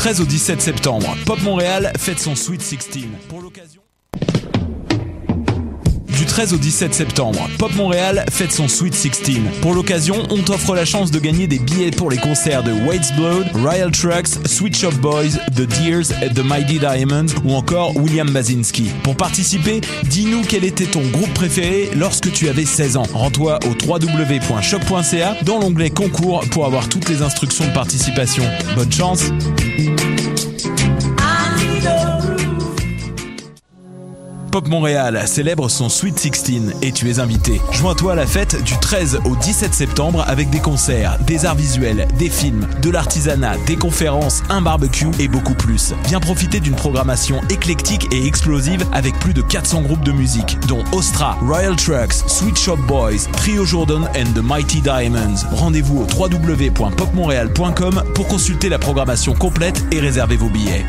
13 au 17 septembre, Pop Montréal fête son Sweet 16. Pour l'occasion... Du 13 au 17 septembre, Pop Montréal fête son Sweet 16. Pour l'occasion, on t'offre la chance de gagner des billets pour les concerts de Wade's Blood, Royal Trucks, Sweet Shop Boys, The Deers, The Mighty Diamonds ou encore William Basinski. Pour participer, dis-nous quel était ton groupe préféré lorsque tu avais 16 ans. Rends-toi au www.choc.ca dans l'onglet concours pour avoir toutes les instructions de participation. Bonne chance! Pop Montréal célèbre son Sweet 16 et tu es invité. Joins-toi à la fête du 13 au 17 septembre avec des concerts, des arts visuels, des films, de l'artisanat, des conférences, un barbecue et beaucoup plus. Viens profiter d'une programmation éclectique et explosive avec plus de 400 groupes de musique, dont Ostra, Royal Trucks, Sweet Shop Boys, Trio Jordan and the Mighty Diamonds. Rendez-vous au www.popmontréal.com pour consulter la programmation complète et réserver vos billets.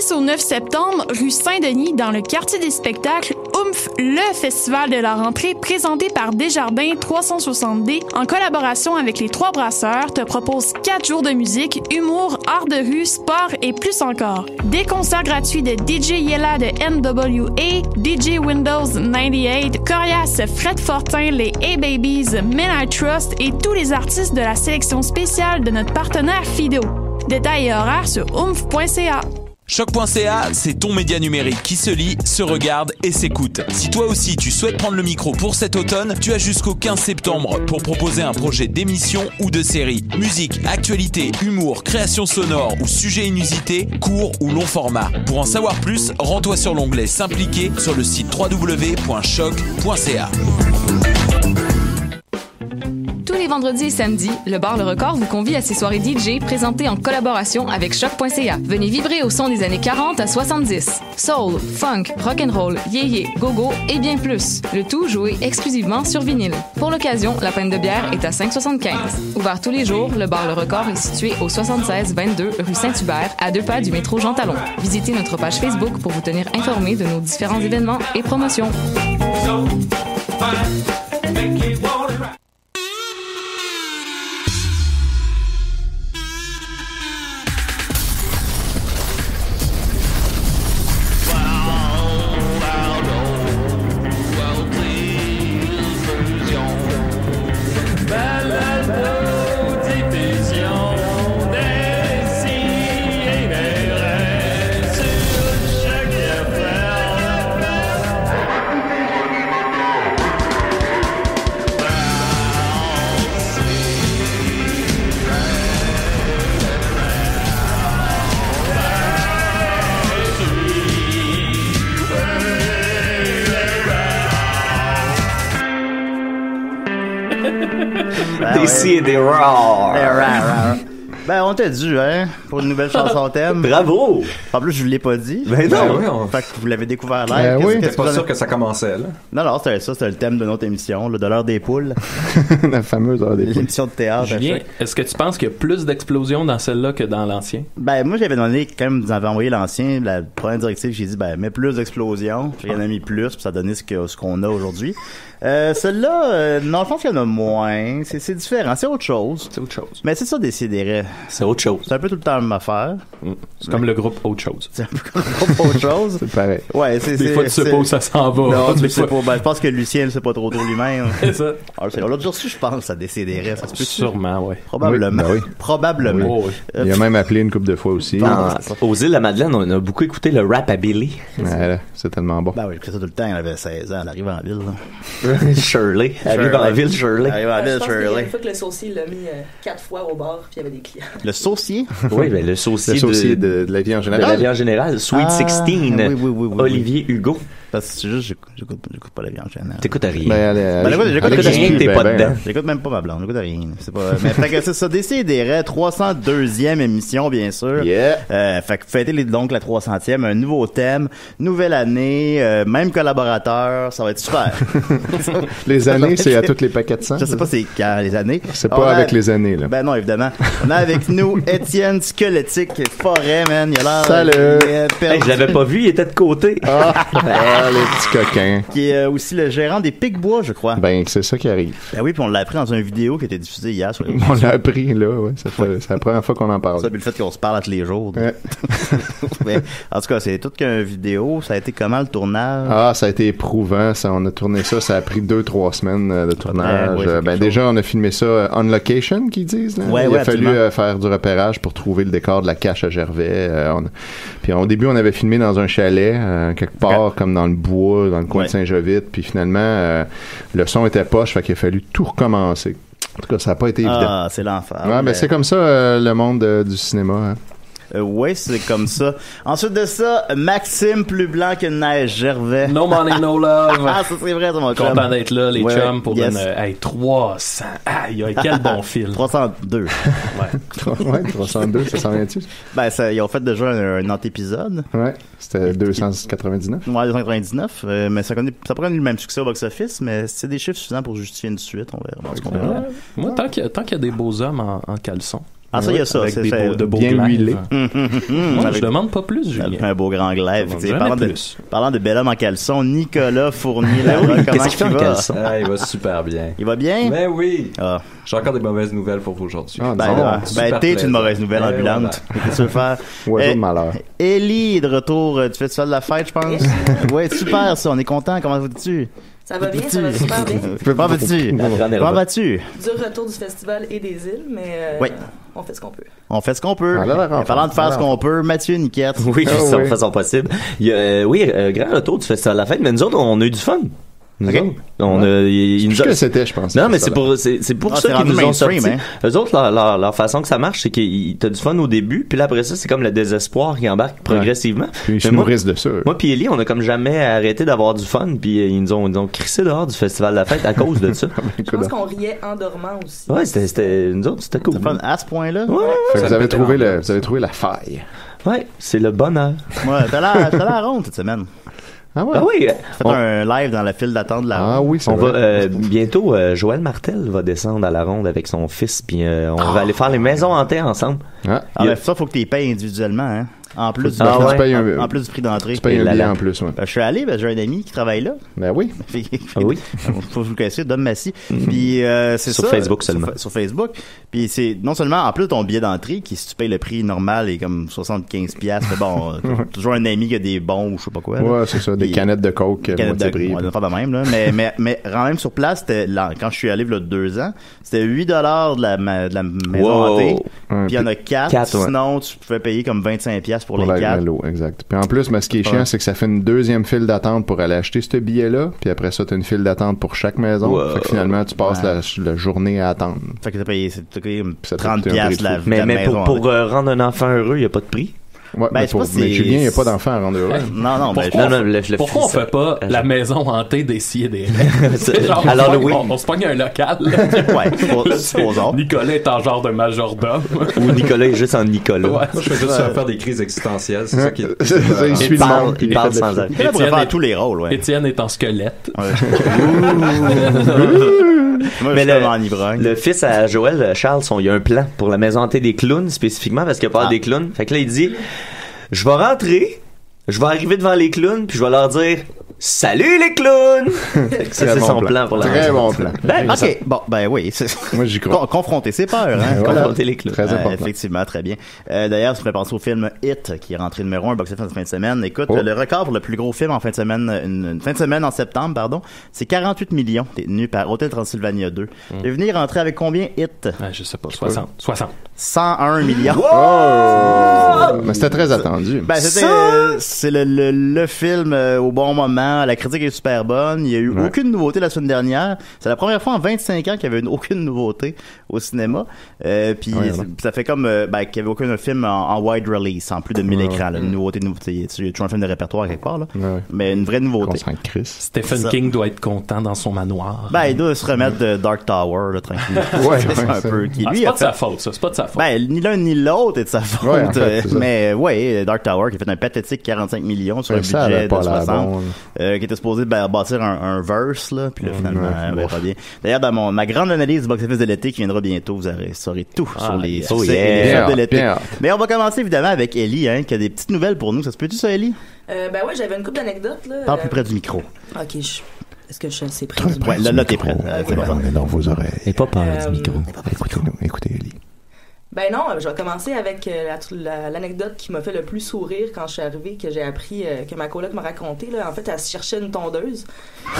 6 au 9 septembre, rue Saint-Denis, dans le quartier des spectacles, Oomph, le festival de la rentrée présenté par Desjardins 360D en collaboration avec les Trois Brasseurs te propose 4 jours de musique, humour, art de rue, sport et plus encore. Des concerts gratuits de DJ Yella de NWA, DJ Windows 98, Corias, Fred Fortin, les A-Babies, Men I Trust et tous les artistes de la sélection spéciale de notre partenaire Fido. Détails et horaires sur oomph.ca. Choc.ca, c'est ton média numérique qui se lit, se regarde et s'écoute. Si toi aussi tu souhaites prendre le micro pour cet automne, tu as jusqu'au 15 septembre pour proposer un projet d'émission ou de série. Musique, actualité, humour, création sonore ou sujet inusité, court ou long format. Pour en savoir plus, rends-toi sur l'onglet S'impliquer sur le site www.choc.ca. Les vendredis et samedis, le bar Le Record vous convie à ses soirées DJ présentées en collaboration avec choc.ca. Venez vibrer au son des années 40 à 70. Soul, funk, rock and roll, yéyé, go-go et bien plus. Le tout joué exclusivement sur vinyle. Pour l'occasion, la peine de bière est à 5,75. Ouvert tous les jours, le bar Le Record est situé au 76 22 rue Saint-Hubert, à deux pas du métro Jean Talon. Visitez notre page Facebook pour vous tenir informé de nos différents événements et promotions. Bye. On t'a dû, hein, pour une nouvelle chanson thème. Bravo! En plus, je vous l'ai pas dit. Ben non. Oui, on- Fait que vous l'avez découvert live. Ben oui, t'es pas sûr que ça commençait, là. Non, non, c'était ça, c'était le thème de notre émission, là, de l'heure des poules. La fameuse heure des poules. L'émission de théâtre. Julien, à chaque- est-ce que tu penses qu'il y a plus d'explosions dans celle-là que dans l'ancien? Ben, moi, j'avais donné, quand même, vous avez envoyé l'ancien, la première directive, j'ai dit, ben, mets plus d'explosions. J'ai en ai mis plus, puis ça a donné ce que- ce qu'on a aujourd'hui. Euh, celle-là, euh, non, je pense qu'il y en a moins. C'est c'est différent, c'est autre chose. C'est autre chose. Mais c'est ça, décider. C'est autre chose. C'est un peu tout le temps la même affaire. C'est comme le groupe autre chose. C'est un peu comme autre chose. C'est pareil. Ouais, c'est Des c'est- fois, tu sais pas où ça s'en va. Non, c'est fois- pas. Ben, je pense que Lucien ne sait pas trop trop lui-même. C'est ça. Alors, c'est- on l'a déjà reçu, je pense, ça déciderait. Ça se peut Sûrement, ouais. Probablement. Oui, ben oui. Probablement. Oui. Euh, Il a même appelé une couple de fois aussi. Ah, aux îles de la Madeleine, on a beaucoup écouté le rap à Billy. Ouais, c'est tellement bon. Ben oui, j'écoutais ça tout le temps, elle avait 16 ans, elle arrive en ville. Shirley. Arrive ville, Shirley. Elle arrive en ville, pense qu'il y a Shirley. une fois que le saucier l'a mis euh, quatre fois au bar, puis il y avait des clients. Le saucier? Oui, ben le saucier, Le saucier de, de, de la vie en de général. la vie en général. Sweet Ah, 16. oui, oui, oui, oui, oui. Olivier Hugo. Parce que c'est juste, j'écoute- j'écoute pas la vie en général. T'écoutes à rien. Ben, Ben, j'écoute- rien t'es ben, pas ben, dedans. J'écoute même pas ma blonde, j'écoute rien. C'est pas, mais fait que c'est ça, Décideret, 302e émission, bien sûr. Yeah. Euh, fait que fêtez les, donc la 300e, un nouveau thème, nouvelle année, euh, même collaborateur, ça va être super. Les années, c'est à toutes les paquets de sang. Je sais pas c'est quand les années. C'est pas a- avec les années, là. Ben non, évidemment. On a avec nous Étienne Squelettique Forêt, man. Il a l'air. Salut. euh. Hey, je l'avais pas vu, il était de côté. Ah, ah, le petit coquin. Qui est euh, aussi le gérant des Pic-Bois, je crois. Ben, c'est ça qui arrive. Ben oui, puis on l'a appris dans une vidéo qui a été diffusée hier sur les On l'a appris, là, ouais. Ça fait- C'est la première fois qu'on en parle. Ça, puis le fait qu'on se parle à tous les jours. Ouais. Mais, en tout cas, c'est tout qu'une vidéo. Ça a été comment le tournage? Ah, ça a été éprouvant. Ça, on a tourné ça. Ça a pris deux, trois semaines euh, de tournage. Ouais, ouais, c'est Euh, ben, déjà, on a filmé ça on location, qu'ils disent. Là. Ouais, Il ouais, a fallu absolument. faire du repérage pour trouver le décor de la cache à Gervais. Euh, on- Puis au début, on avait filmé dans un chalet, euh, quelque part, comme dans le bois, dans le coin Ouais. de Saint-Jovite. Puis finalement, euh, le son était poche, fait qu'il a fallu tout recommencer. En tout cas, ça n'a pas été évident. Ah, c'est l'enfer. Ouais, ben c'est comme ça euh, le monde euh, du cinéma. Hein. Euh, ouais, c'est comme ça. Ensuite de ça, Maxime plus blanc que neige, Gervais. No money, no love. Ah, ça c'est vrai, ça mon. Content d'être là, les Ouais, chums, pour yes. une. euh, Hey, 300. Aïe, aïe, quel bon film. 302. ouais, 302, ça s'en vient-tu? Ben, ça, ils ont fait déjà un, un antépisode. Ouais, c'était 299. Ouais, 299. euh, mais ça connaît, ça prend le même succès au box-office, mais c'est des chiffres suffisants pour justifier une suite, on verra. ce qu'on verra. Ouais. Moi, tant qu'il y, a- tant qu'il y a des beaux hommes en, en caleçon. Ah, ça, il y a ça. Avec c'est- des beaux, de beaux bien Moi, avec je demande pas plus, Julien. un beau grand glaive. Parlant de, parlant de bel homme en caleçon, Nicolas Fournier, là, comment Qu'est-ce qu'il fait il en va? caleçon? Ah, il va super bien. Il va bien? Mais oui, Ah, j'ai encore des mauvaises nouvelles pour vous aujourd'hui. Ah, ben, ben, ben, t'es une mauvaise nouvelle Et ambulante. Qu'est-ce que tu veux faire? Oiseau Eh, de malheur. Ellie est de retour euh, du festival de la fête, je pense. ouais, super, ça, on est content. Comment vas-tu? Ça va bien, ça va super bien. Comment vas-tu? Comment vas-tu? Du retour du festival et des îles, mais euh, Oui. On fait ce qu'on peut. On fait ce qu'on peut. En parlant de faire ce qu'on peut, Mathieu Niquette. Oui, Ah, ça oui. de façon possible. Il y a, euh, oui, euh, grand retour du Festival de la Fête, mais nous autres, on a eu du fun. Nous Ok. autres. On nous a- que c'était, je pense. Non, mais c'est pour, c'est, c'est pour Ah, ça c'est qu'ils nous ont sorti. mainstream, hein. Eux autres, leur, leur, leur façon que ça marche, c'est que t'as du fun au début, puis là, après ça, c'est comme le désespoir qui embarque progressivement. Puis ils se nourrissent de ça. Moi puis Ellie, on a comme jamais arrêté d'avoir du fun, puis euh, ils nous ont, ils nous ont crissé dehors du Festival de la Fête à cause de ça. Je pense qu'on riait en dormant aussi. Ouais, c'était, c'était, nous autres, c'était cool. Fun à ce point-là? Ouais, vous avez trouvé le, vous avez trouvé la faille. ouais, c'est le bonheur. Ouais, t'as l'air, t'as l'air ronde cette semaine. Ah ouais? Ah oui, euh, Faites on, un live dans la file d'attente de la Ah oui, c'est on va vrai. euh, bientôt. euh, Joël Martel va descendre à la ronde avec son fils, puis euh, on va aller faire les maisons hantées ensemble. Ah, Ah, ben, ça, faut que tu payes individuellement, hein. En plus, du, Ah tu ouais. payes un, en, en plus du prix d'entrée. tu payes Et un billet en plus, ouais. Ben, je suis allé, ben, j'ai un ami qui travaille là. Ben oui. Ah oui? Faut que vous le connaissiez, Dom Massy. Puis, euh, c'est Sur ça. Facebook seulement. Sur, sur Facebook. Puis, c'est non seulement, en plus de ton billet d'entrée, qui, si tu payes le prix normal, est comme 75 piastres. Mais bon, euh, toujours un ami qui a des bons ou je sais pas quoi. là. Ouais, c'est ça, des Puis- canettes de coke, euh, Canette moitié de, prix. ouais, une affaire de même, là. Mais, mais, mais, quand même sur place, là, quand je suis allé, il y a deux ans, c'était 8 dollars de la, ma- de la maison Wow. hantée. Ouais, Puis il y en a 4. Quatre, ouais. Sinon, tu pouvais payer comme 25 pour, Pour les la 4. Grelo, exact. Puis en plus, mais ce qui est chiant, c'est que ça fait une deuxième file d'attente pour aller acheter ce billet-là. Puis après ça, t'as une file d'attente pour chaque maison. Wow. Fait que finalement, tu passes Ouais. la, la journée à attendre. Fait que t'as payé, payé ça t'a 30 coûté un prix piastres de la, Mais, mais maison pour, euh, rendre un enfant heureux, il n'y a pas de prix? Ouais, Ben, mais pour, Julien, il n'y a pas d'enfant à rendre heureux. Non, non, ben, Pourquoi, Non, non, pourquoi on fait pas euh, la maison hantée des scies et des C'est- Genre, à on se pogne- On, on se pogne un local. Ouais, supposons. Nicolas est en genre de majordome. Ou Nicolas est juste en Nicolas. Ouais. Moi, je fais juste faire des crises existentielles. C'est ça qui il parle, il parle sans arrêt. Étienne est- tous les rôles, ouais. Étienne est en squelette. Moi, Mais je le- fils à Joël, euh, Charles, il y a un plan pour la maison hantée des clowns, spécifiquement parce qu'il a pas Ah. des clowns. Fait que là, il dit, je vais rentrer, je vais arriver devant les clowns, puis je vais leur dire, salut les clowns! C'est bon son plan. plan pour la Très bon plan. Ben, Ok, bon, ben oui. c'est- Moi, j'y crois. Con- confronter ses peurs, hein. Voilà. Confronter les clowns. Très Euh, important. effectivement, très bien. Euh, D'ailleurs, ça me fait penser au film Hit, qui est rentré numéro 1 box-office en fin de semaine. Écoute, Oh. le record pour le plus gros film en fin de semaine, une, une fin de semaine en septembre, pardon, c'est 48 millions, détenu par Hotel Transylvania 2. Hmm. Il est venu rentrer avec combien Hit? Ouais, je sais pas, 60. 60. 101 millions. Oh! Mais c'était très attendu. Ben, c'était, c'est le, le, le film euh, au bon moment. La critique est super bonne. Il y a eu Ouais. aucune nouveauté la semaine dernière. C'est la première fois en 25 ans qu'il y avait une- aucune nouveauté au cinéma. Euh, puis Ouais, ouais. ça fait comme euh, ben, qu'il y avait aucun film en, en wide release, en plus de 1000 Ouais, écrans. là. Une nouveauté, nouveauté. Il y a toujours un film de répertoire quelque part là. Ouais, ouais. Mais une vraie nouveauté. Stephen. King doit être content dans son manoir. Ben, il doit se remettre de Dark Tower, là, tranquillement. Ouais, c'est un peu. Qui, Ah, pas de fait- sa faute, ça. C'est pas de sa faute. Ben, ni l'un ni l'autre est de sa faute. Ouais, en fait, euh, mais ouais, Dark Tower qui a fait un pathétique 45 millions sur un budget de l'air 60. bon, là. Euh, qui était supposé ba- bâtir un, un verse, là, puis là, finalement, Ouais, euh, ben, bon. pas bien. D'ailleurs, dans mon, ma grande analyse du box-office de l'été qui viendra bientôt, vous aurez, saurez tout Ah, sur les succès Oh, et yeah. de l'été. Mais on va commencer évidemment avec Ellie, hein, qui a des petites nouvelles pour nous. Ça se peut-tu, ça, Ellie? Euh, ben ouais, j'avais une couple d'anecdotes, là. Parle Euh, plus près du micro. Ok, je... Est-ce que je sais près du Ouais, là, là, t'es prêt. Euh, c'est bon. dans vos oreilles. Et pas peur Euh, du micro. Écoutez-nous, écoutez Ellie. Ben non, je vais commencer avec euh, la- la- l'anecdote qui m'a fait le plus sourire quand je suis arrivée, que j'ai appris, euh, que ma coloc m'a raconté. Là. En fait, elle se cherchait une tondeuse.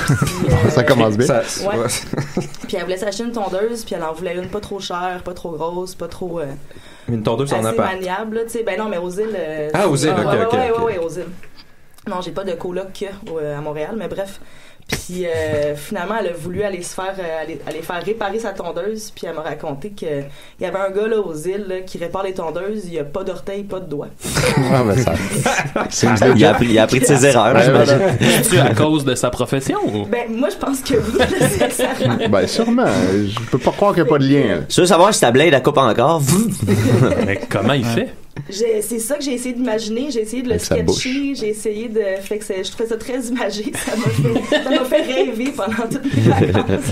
Puis, euh, Ça commence bien. Ça- Ouais. Puis elle voulait s'acheter une tondeuse, puis elle en voulait une pas trop chère, pas trop grosse, pas trop... euh, Une tondeuse en assez appart. maniable, là, tu sais. Ben non, mais aux îles... euh, Ah, aux îles, ouais, ok, ouais, ok, ouais, ok. ouais, ouais, aux îles. Non, j'ai pas de coloc euh, à Montréal, mais bref. Puis euh, finalement, elle a voulu aller se faire euh, aller, aller faire réparer sa tondeuse, puis elle m'a raconté que il y avait un gars là aux îles là, qui répare les tondeuses, il y a pas d'orteil, pas de doigt. Ah, ben, ça. C'est une Il a appris, il a appris de ses erreurs, Ouais, j'imagine. C'est à cause de sa profession ou? Ben moi je pense que oui. Ben, sûrement. Je peux pas croire qu'il n'y a pas de lien. Tu veux savoir si ta blade elle coupe encore? Mais comment il fait? C'est ça que j'ai essayé d'imaginer, j'ai essayé de le Avec sketcher, j'ai essayé de fait que c'est- je trouvais ça très imagé, ça m'a fait, ça m'a fait rêver pendant toutes mes vacances.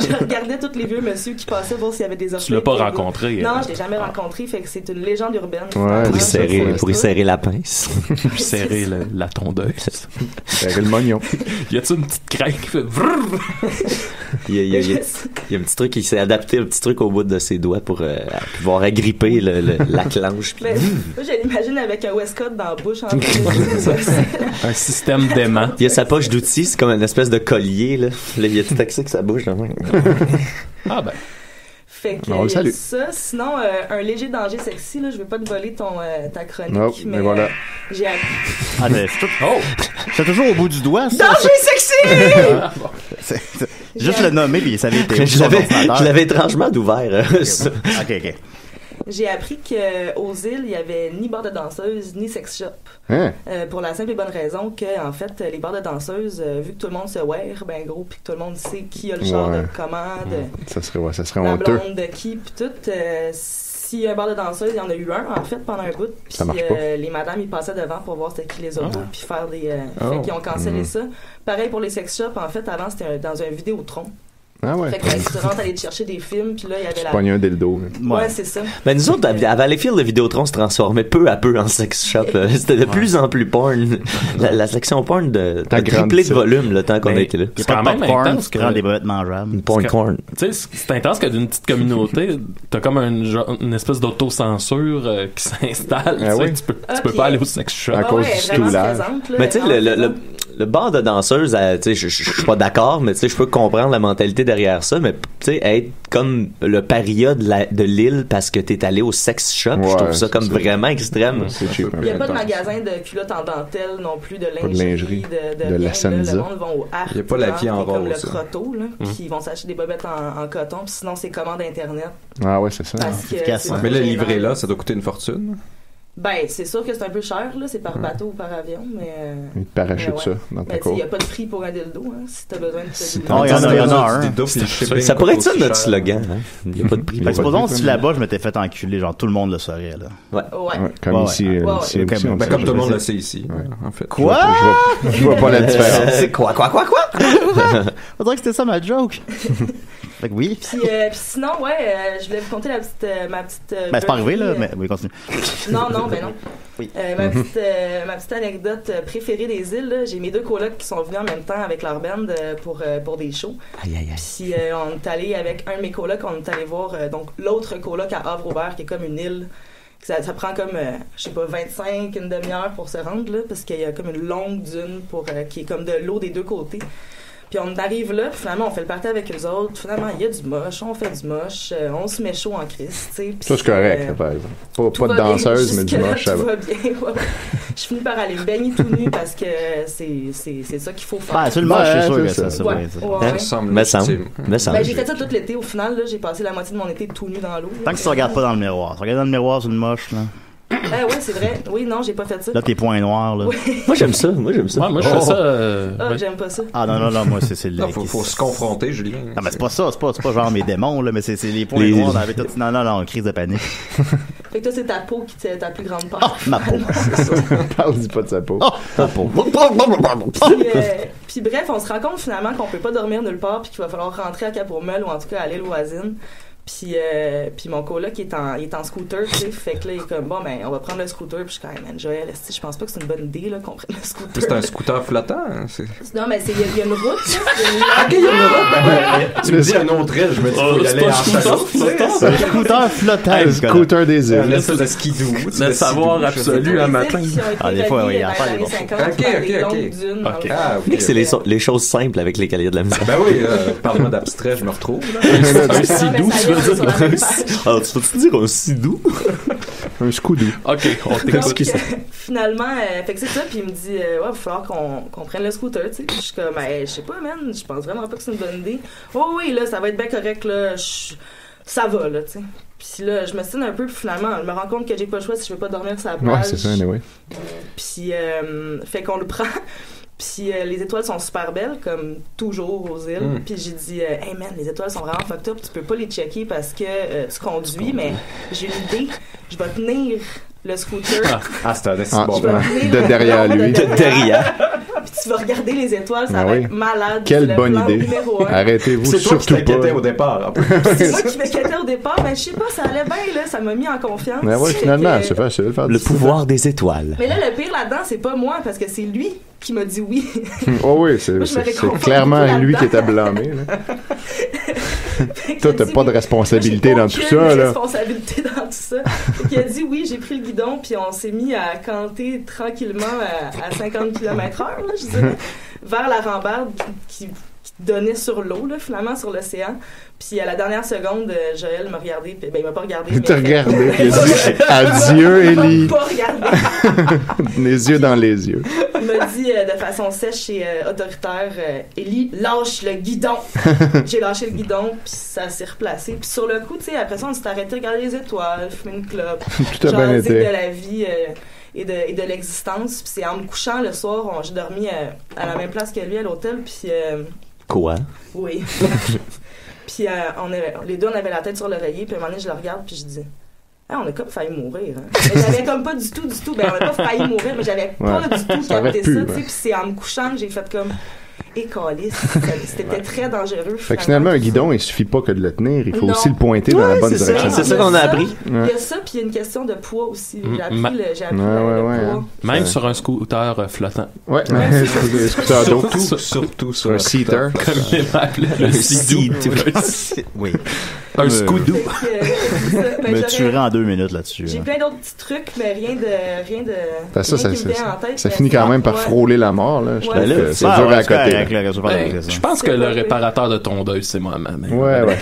je regardais tous les vieux monsieur qui passaient voir s'il y avait des orteils. Tu l'as pas pour rencontré? Non, euh, je l'ai jamais rencontré, fait que c'est une légende urbaine. Ouais. Pour y serrer, faut- pour y serrer la pince. Puis serrer le- la tondeuse. C'est le mognon. Y a-tu une petite craque qui fait vrrr? Il y a, il y a- y y un petit truc qui s'est adapté, un petit truc au bout de ses doigts pour euh, pouvoir agripper le, le- la clenche. puis- Ben, moi, je l'imagine avec un Westcott dans la bouche en train de- Un système d'aimant. Il y a sa poche d'outils, c'est comme une espèce de collier, là. Là, il y a tout accès avec sa bouche, là. Ah ben, Fait que On le ça. Sinon, euh, un léger danger sexy, là, je veux pas te voler ton, euh, ta chronique, mais mais voilà. euh, j'ai appris. Ah, mais c'est tout- c'est toujours au bout du doigt, ça. Danger sexy! C'est- c'est- Juste le nommer, puis ça avait été. Je l'avais, je l'avais étrangement d'ouvert. euh. Ok, ok. J'ai appris qu'aux îles, il y avait ni bar de danseuse, ni sex shop. Hein? Euh, pour la simple et bonne raison que, en fait, les bars de danseuses, euh, vu que tout le monde se wear, ben gros, puis que tout le monde sait qui a le genre Ouais. de commande, Ça serait, ouais, ça serait la honteux. blonde de qui, puis tout. euh, a un bar de danseuse, il y en a eu un, en fait, pendant un bout. Puis euh, les madames, ils passaient devant pour voir c'était qui les autos, puis faire des... Euh, Oh. Fait qu'ils ont cancellé Mhm. ça. Pareil pour les sex shops, en fait, avant, c'était un- dans un Vidéotron. Ah ouais. Fait que tu rentres aller te chercher des films, puis là, il y avait la... Pogner un dildo. Ouais, c'est ça. Ben, nous autres, à à Valleyfield, le Vidéotron se transformait peu à peu en sex shop. C'était de plus en plus porn. La, la section porn de, T'as de triplé de volume le temps qu'on a été là. C'est a quand même popcorn, intense tu que- des mangeables. Une porn corn. tu sais, c'est- intense que d'une petite communauté, t'as comme une espèce d'autocensure euh, qui s'installe. Ah tu oui. tu peux, Ah, tu peux pas aller au sex shop. À Ah cause ouais, du là, Mais tu sais, le, le, bar de danseuse, tu sais, je, suis pas d'accord, mais tu sais, je peux comprendre la mentalité derrière ça, mais tu sais, être comme le paria de l'île parce que t'es allé au sex shop, je trouve ça comme vraiment extrême. Il n'y a un pas de magasin de culottes en dentelle non plus, de de lingerie, de, de, la. Sansa. Le monde vont au Art. Il y a pas la vie en comme rose, le là. Puis ils vont s'acheter des bobettes en, en coton, puis sinon c'est commande Internet. Ah ouais, c'est ça. Parce que hein. Mais le livrer là, ça doit coûter une fortune. Ben, c'est sûr que c'est un peu cher, là. C'est par bateau ou par avion, mais. euh, te ça dans ta Ben, tu sais, cour. il n'y a pas de prix pour un dildo, hein, si t'as besoin de te il y en a- il y en a un. Ça pourrait être ça notre slogan. Hein? Il n'y a pas de prix. Pour- supposons si là-bas je m'étais fait enculer, genre tout le monde le saurait là. Ouais. Ouais. Ouais, comme Ouais, ici, ouais. euh, Comme- Ben, tout le monde le sait ici, en fait. Quoi? Je vois, je vois pas la différence. C'est quoi, quoi, quoi, quoi? On dirait que c'était ça ma joke. fait que oui. Puis, euh, puis sinon, ouais, euh, je voulais vous conter la petite, euh, ma petite. Ben c'est pas arrivé là, mais oui, continue. Non, non, ben non. Oui. Ma, petite, ma petite anecdote préférée des îles, j'ai mes deux colocs qui sont venus en même temps avec leur band pour, pour des shows. Aïe, aïe, aïe. Puis on est allé avec un de mes colocs, on est allé voir donc l'autre coloc à Havre-Aubert qui est comme une île. Ça, ça prend comme, euh, je sais pas, 25, une demi-heure pour se rendre là, parce qu'il y a comme une longue dune pour, euh, qui est comme de l'eau des deux côtés. Puis on arrive là, puis finalement on fait le party avec eux autres. Finalement il y a du moche, on fait du moche, euh, on se met chaud en crise, tu sais. Ça, c'est correct, euh, par exemple. Pas, de bien. danseuse, mais du moche, ça va. va bien, ouais. Je finis par aller me baigner tout nu parce que c'est, c'est, c'est ça qu'il faut faire. Sur le moche, Ouais, c'est sûr c'est que ça. ça, Me. Ben, j'ai fait ça tout l'été. Au final, là, j'ai passé la moitié de mon été tout nu dans l'eau. Tant que tu regardes pas dans le miroir. Tu regardes dans le miroir, c'est une moche là. Ah ouais, c'est vrai. Oui, non, j'ai pas fait ça. Là, tes points noirs, là. Moi, j'aime ça. Moi, j'aime ça. Ouais, moi, je fais ça. euh, Ah, ouais. j'aime pas ça. Ah non, non, non, moi, c'est c'est le... Non, faut, faut se confronter, Julien. Non, mais c'est pas ça, c'est pas, c'est pas genre mes démons, là, mais c'est c'est les points Les- noirs dans la tout- Non, non, non, crise de panique. Fait que toi, c'est ta peau qui est ta plus grande peur. Ma peau. Parle-y pas de sa peau. Ma peau. Puis, euh, puis bref, on se rend compte finalement qu'on peut pas dormir nulle part puis qu'il va falloir rentrer à Cap-Meul ou en tout cas à l'île voisine. Puis, euh, puis mon coloc il est en, il est en scooter, tu sais. Fait que là, il est comme, bon, ben, on va prendre le scooter. Puis je suis quand même, man, Joël, je pense pas que c'est une bonne idée, là, qu'on prenne le scooter? C'est un scooter flottant. hein, c'est- Non, mais c'est- il y, a- il y a une route. là. Il y a une Tu me dis un autre île, je me dis, faut y c'est aller en un scooter flottant. Un scooter flottant, Un Nicolas. scooter des Un îles. de skidoo. Le savoir skidoo, absolu à matin. Ah, des fois, oui, il y a vers pas les des années bons. 50 Ok, ok, ok. Ok. le- Ah, c'est les, choses simples avec lesquelles il y a de la misère. Ben oui, euh, parle-moi d'abstrait, je me retrouve. là. Un Non, sidou, veux dire? Alors, tu peux-tu dire un si doux? Un scoudou. Ok, on t'écoute. euh, finalement, euh, fait que c'est ça, puis il me dit, euh, ouais, il va falloir qu'on qu'on prenne le scooter, tu sais. Je suis comme, Hey, je sais pas, man, je pense vraiment pas que c'est une bonne idée. Oh oui, là, ça va être bien correct, là, je- ça va, là, tu sais. Puis là, je me stine un peu, puis finalement, je me rends compte que j'ai pas le choix si je veux pas dormir sur la plage. Ouais, c'est ça, anyway. Puis, euh, fait qu'on le prend. Puis euh, les étoiles sont super belles, comme toujours aux îles. Mm. Puis j'ai dit, euh, hey man, les étoiles sont vraiment fucked up. Tu peux pas les checker parce que euh, tu conduis, mais j'ai une idée. Je vais tenir le scooter. Ah, c'est un Ah, bon De le- derrière lui. de De derrière. Tu vas regarder les étoiles, ça Ah va oui. être malade. Quelle bonne idée. numéro un. Arrêtez-vous C'est toi qui surtout pas. au départ. C'est moi qui m'inquiétais au départ, mais je sais pas, ça allait bien, là. Ça m'a mis en confiance. Mais ouais, Fait finalement, c'est facile. faire Le pouvoir des étoiles. Mais là, le pire là-dedans, c'est pas moi, parce que c'est lui qui m'a dit oui. Oh oui, c'est clairement lui qui est à Toi, t'as pas de responsabilité dans tout ça, là. responsabilité dans tout ça. Qu'il a dit oui, j'ai pris le guidon, puis on s'est mis à canter tranquillement à, à 50 km heure, là, je dirais, vers la rambarde qui, qui donnait sur l'eau, là, finalement, sur l'océan. Puis à la dernière seconde, euh, Joël m'a regardé, puis ben, il m'a pas regardé. Il t'a regardé, puis il a dit Adieu, Ellie. pas regardé. Les yeux dans les yeux. Il m'a dit euh, de façon sèche et euh, autoritaire Ellie, lâche le guidon. J'ai lâché le guidon, puis ça s'est replacé. Puis sur le coup, tu sais, après ça, on s'est arrêté de regarder les étoiles, fumer une clope, Tout a bien jaser été. de la vie et de, et de l'existence. Puis c'est en me couchant le soir, j'ai dormi à la même place que lui à l'hôtel, puis euh, Quoi? oui. puis euh, on avait- les deux, on avait la tête sur l'oreiller, puis à un moment donné, je le regarde, puis je dis. Ah, on a comme failli mourir. Hein. Mais j'avais comme pas du tout, du tout. Ben, on a pas failli mourir, mais j'avais pas du tout capté ça. tu sais. Puis c'est en me couchant que j'ai fait comme. Et calice. C'était très dangereux. Fait que finalement, un guidon, il suffit pas que de le tenir, il faut Non. aussi le pointer dans la bonne direction. C'est ça qu'on a appris. Il y a ça, puis il y a une question de poids aussi. Mm, J'ai appris, ma- le, j'ai appris Ouais, le, ouais, le ouais, poids. hein. Même sur un scooter euh, flottant. Ouais, Ouais, scooter scooter d'eau. Surtout, surtout sur Un seater. Comme il l'appelait, le sidou. Oui. Un Euh, que, euh. Ben, Me tuerais en deux minutes là-dessus. J'ai hein. plein d'autres petits trucs, mais rien de. Rien de Ben, ça, rien ça, qui me ça, vient en tête, ça finit quand même par ouais. frôler la mort, là. Je Ouais, trouve Ben là, que c'est dur ouais, à c'est correct, le- Ben, je pense que le réparateur de tondeuse, c'est moi. ma- ma- Ouais, ouais.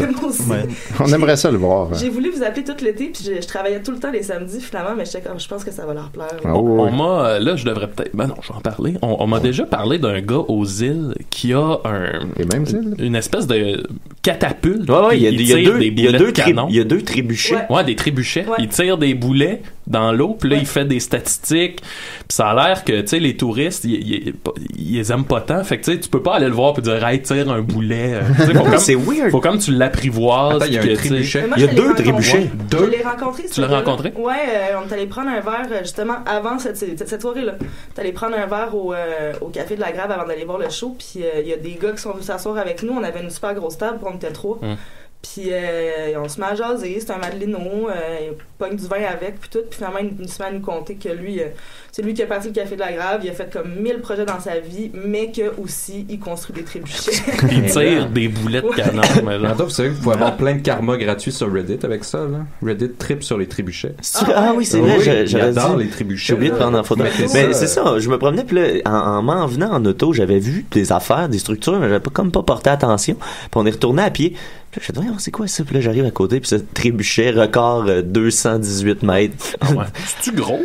On aimerait ça le voir. hein. J'ai voulu vous appeler tout l'été, puis je, je travaillais tout le temps les samedis finalement, mais comme, je pense que ça va leur plaire. Ah, On, m'a, là, je devrais peut-être, ben non, je vais en parler. On, on m'a déjà parlé d'un gars aux îles qui a un, Les mêmes îles? une espèce de catapulte. Ouais, ouais, il y a, puis il y a tire deux, des il y a deux, de tri- canon. il y a deux trébuchets. Ouais. Des trébuchets. Il tire des boulets dans l'eau, puis là, Ouais. il fait des statistiques. Puis ça a l'air que, tu sais, les touristes, ils, les aiment pas tant. Fait que, tu sais, tu peux pas aller le voir puis dire, hey, tire un boulet. Euh, C'est weird. faut comme tu l'apprivoises. Il y a puis un que, tu sais- trébuchet. Mais moi, Il y a deux trébuchets. Je Deux. l'ai rencontré. Tu l'as rencontré? Ouais, euh, on est allé prendre un verre euh, justement avant cette, cette, cette soirée-là. On est allé prendre un verre au, euh, au Café de la Grave avant d'aller voir le show. Puis euh, il y a des gars qui sont venus s'asseoir avec nous. On avait une super grosse table, on était trois. Hum. Puis euh, on se met à jaser, c'est un Madelino, euh, il pogne du vin avec, puis tout. Puis finalement, il, il se met à nous conter que lui, euh, c'est lui qui a parti le Café de la Grave, il a fait comme 1000 projets dans sa vie, mais que aussi il construit des trébuchets. Il tire des boulets de canon. mais genre. Attends, vous savez que vous pouvez avoir plein de karma gratuits sur Reddit avec ça, là? Reddit trip sur les trébuchets. Ah, Ah oui, c'est vrai, j'a- il j'avais adore dit. les trébuchets. J'ai oublié de prendre en photo. Mais c'est ça, je me promenais, puis là, en, en m'en venant en auto, j'avais vu des affaires, des structures, mais j'avais pas, comme pas porté attention. Puis on est retourné à pied. Puis je me suis dit, Voyons, c'est quoi ça? Puis là, j'arrive à côté, puis c'est trébuchet, record euh, 218 mètres. Ah ouais. C'est-tu gros?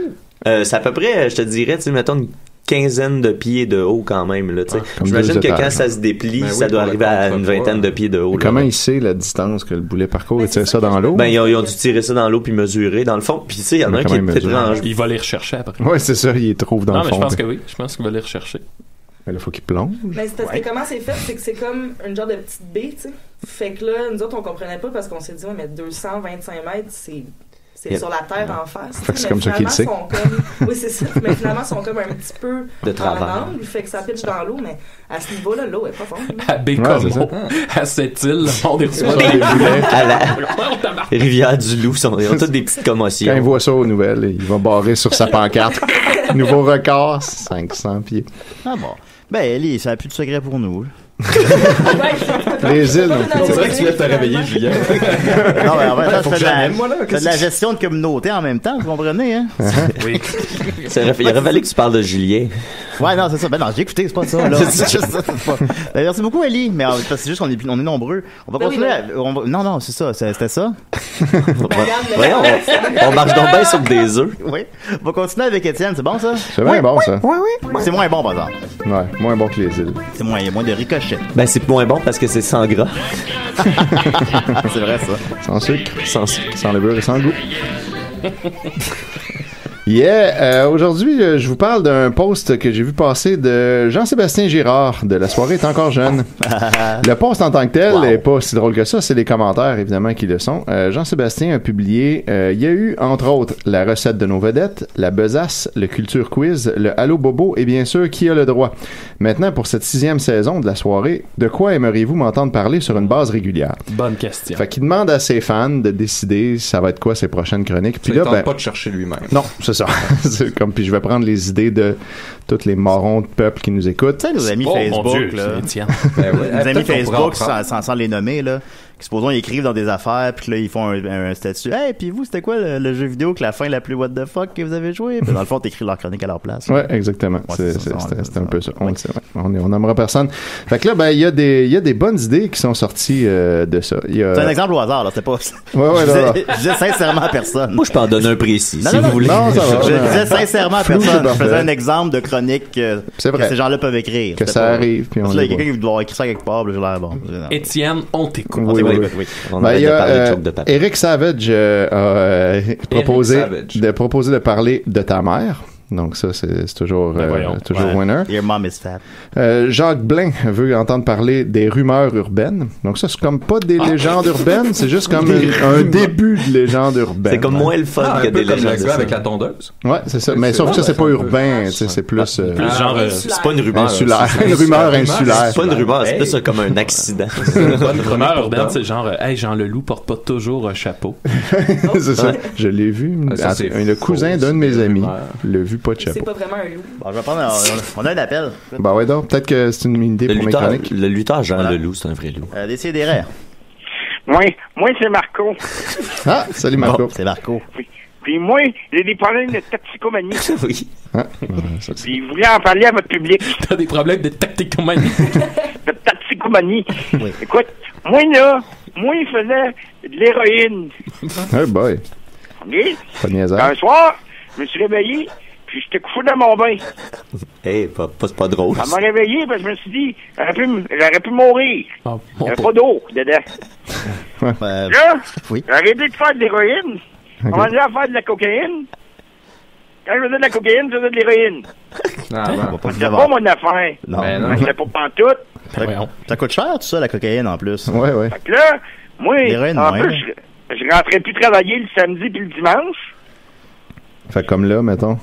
Euh, c'est à peu près, je te dirais, tu sais, mettons, une quinzaine de pieds de haut quand même. Là, comme J'imagine que quand ça ouais. se déplie, Ben oui, ça doit arriver à une vingtaine de pieds de haut. Et là. comment il sait la distance que le boulet parcourt? Il tire ça dans l'eau? Ben, ils ont, ils ont dû tirer ça dans l'eau puis mesurer. Dans le fond, puis tu sais, il y en a Mais un qui est peut-être. Il va les rechercher après. Ouais, c'est ça, il les trouve dans non, le mais fond. je pense puis- que oui. Je pense qu'il va les rechercher. Mais là, faut qu'il plonge. Mais c'est parce que comment c'est fait, c'est que c'est comme une genre de petite baie, tu sais. Fait que là, nous autres, on comprenait pas parce qu'on s'est dit, ouais, mais 225 mètres, c'est. C'est Yeah. sur la terre en face. Fait que c'est comme ça qu'il comme- Oui, c'est ça. Mais finalement, ils sont comme un petit peu De en travers. angle. Fait que ça pitch dans l'eau, mais à ce niveau-là, l'eau est pas fonde. À Ouais, Bécomo, à cette île, le monde est Des boulets. À la rivière du Loup, sont- ils ont toutes des petites commotions. Quand il voit ça aux nouvelles, il va barrer sur sa pancarte. Nouveau record, 500 pieds. Ah bon. Ben, Ellie, ça n'a plus de secret pour nous. Les îles, non plus. C'est vrai que tu viens de te réveiller, Julien. non, mais en fais de la, de gestion de communauté en même temps, vous comprenez, hein? Oui. Il aurait fallu que tu parles de Julien. Ouais, non, c'est ça. Ben non, j'ai écouté, c'est pas ça, là. C'est juste ça, c'est pas- Ben, merci beaucoup, Ellie. Mais euh, c'est juste qu'on est, on est nombreux. On va Ben oui, continuer. ben- à- on va- non, non, c'est ça. c'est- C'était ça? Voyons, on, on marche donc bien sur des œufs. Oui. On va continuer avec Étienne. C'est bon, ça? C'est bien bon, ça. C'est moins bon, par exemple. Ouais, moins bon que les îles. C'est moins, il y a moins de ricochet. Ben, c'est moins bon parce que c'est sans gras. c'est vrai, ça. Sans sucre, Sans sucre. sans levure et sans goût. Yeah, euh, aujourd'hui, euh, je vous parle d'un post que j'ai vu passer de Jean-Sébastien Girard de La soirée est encore jeune. le post en tant que tel est pas si drôle que ça, c'est les commentaires évidemment qui le sont. Euh, Jean-Sébastien a publié, euh, il y a eu entre autres la recette de nos vedettes, la besace, le culture quiz, le Allo Bobo et bien sûr qui a le droit. Maintenant pour cette sixième saison de la soirée, de quoi aimeriez-vous m'entendre parler sur une base régulière? Bonne question. Fait qu'il demande à ses fans de décider ça va être quoi ses prochaines chroniques. Puis là, tente ben, pas de chercher lui-même. non, c'est ça. C'est comme puis je vais prendre les idées de tous les morons de peuple qui nous écoutent. Tu sais, nos amis Oh Facebook, là. Ben ouais. Nos Eh, amis Facebook, sans, les nommer, là, supposons ils écrivent dans des affaires, puis là, ils font un, un statut. Hey, puis vous, c'était quoi le, le jeu vidéo que la fin la plus what the fuck que vous avez joué? Puis dans le fond, t'écris leur chronique à leur place. Ouais, exactement. Ouais, C'est- c'est c'est- un peu ça. On, ouais. on, est- on nommera personne. Fait que là, ben, il y, a des- il y a des bonnes idées qui sont sorties euh, de ça. A... C'est un exemple au hasard, là, c'était pas. Ouais, ouais, je, là, là. disais, je disais sincèrement à personne. Moi, je peux en donner un précis, Non, si non, vous non. voulez. Non, ça va. je non. disais sincèrement à personne. c'est Je faisais un exemple de chronique que, C'est ces gens-là peuvent écrire. Que ça pas- arrive, puis on là, quelqu'un qui doit écrit ça quelque part, l'air bon. Étienne, on t'écoute. Oui, oui, oui. On Ben, il y de a parler de euh, choc de. Eric Savage euh, a euh, proposé, Savage. de, proposé de parler de ta mère. Donc ça, c'est toujours, Ben euh, toujours Ouais. winner. Your mom is fat. Euh, Jacques Blain veut entendre parler des rumeurs urbaines. Donc ça, c'est comme pas des légendes urbaines, c'est juste comme un, un début de légende urbaine. C'est comme moins le fun Ah, que des légendes. ça. avec la tondeuse. Ouais, c'est ça. Mais sauf que ça, c'est pas urbain, c'est plus... euh, Plus genre, euh, C'est pas une rumeur. Insulaire. c'est- Une rumeur insulaire. C'est pas une rumeur, c'est plus ça comme un accident. Bonne rumeur urbaine, c'est genre, hey, Jean Leloup porte pas toujours un chapeau. c'est ça. Je l'ai vu. Ah, Ah, le cousin d'un de mes amis l'a vu pas de C'est chapeau. pas vraiment un loup. Bon, je vais prendre. On, on a un appel. Bah ouais, donc, peut-être que c'est une idée Le pour mes lutteur, chroniques. le lutteur Jean Voilà. Leloup, c'est un vrai loup. Euh, Décidérez. Moi, moi c'est Marco. Ah, salut Marco. C'est Marco. Puis moi, j'ai des problèmes de toxicomanie. oui. Ah, ouais, ça, c'est- Puis je voulais en parler à votre public. T'as des problèmes de tacticomanie. De toxicomanie. Oui. Écoute, moi là, moi il faisait de l'héroïne. Hey boy, OK? pas de. Un soir, je me suis réveillé, puis j'étais couché dans mon bain. Hey, pas, pas, c'est pas drôle. Ça m'a réveillé parce que je me suis dit, j'aurais pu, j'aurais pu mourir. Oh, Il n'y avait pas d'eau dedans. Là, Oui. j'ai arrêté de faire de l'héroïne. On m'a dit à faire de la cocaïne. Quand je faisais de la cocaïne, je faisais de l'héroïne. Ah, on va bon. pas C'était pas mon affaire. Non. Ben non. Mais C'était pas pantoute. Ça, ça coûte cher, tout ça, la cocaïne, en plus. Ouais, ouais. Fait que là, moi, L'héroïne, en ouais, plus, je, je rentrais plus travailler le samedi puis le dimanche. Fait comme là, mettons.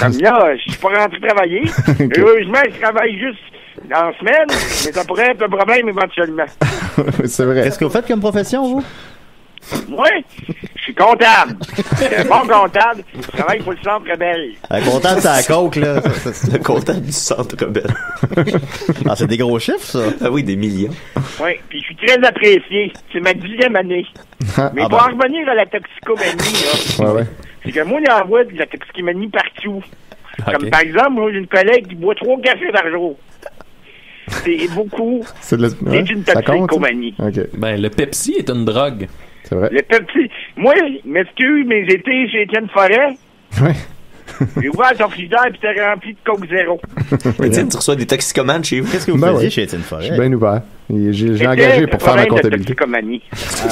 Comme là, je suis pas rentré travailler. Heureusement, je travaille juste en semaine, mais ça pourrait être un problème éventuellement. c'est vrai. Qu'est-ce que vous faites comme profession, vous? Moi, je suis comptable. Je suis un bon comptable. Je travaille pour le centre rebelle. Euh, comptable, c'est la coke, là. Le comptable du centre rebelle. Ah, c'est des gros chiffres, ça. Ah oui, des millions. Oui, puis je suis très apprécié. C'est ma dixième année. Ah, Mais ah pour ben. en revenir à la toxicomanie, là, Ouais, ouais. C'est que moi, j'envoie de la toxicomanie partout. Comme Ok. par exemple, moi, j'ai une collègue qui boit trois cafés par jour. C'est beaucoup. C'est de la- ouais, une toxicomanie. Ok, Ben, le Pepsi est une drogue. c'est vrai. Le petit. Moi, m'excuse, mais j'étais chez Étienne Forêt. Ouais. J'ai ouvert ton frigidaire puis t'es rempli de Coke Zéro. Étienne, tu reçois des toxicomanes chez vous. Qu'est-ce que vous Ben faisiez ouais. chez Étienne Je Forêt? suis bien ouvert. Et J'ai engagé pour faire ma problème de comptabilité. toxicomanie.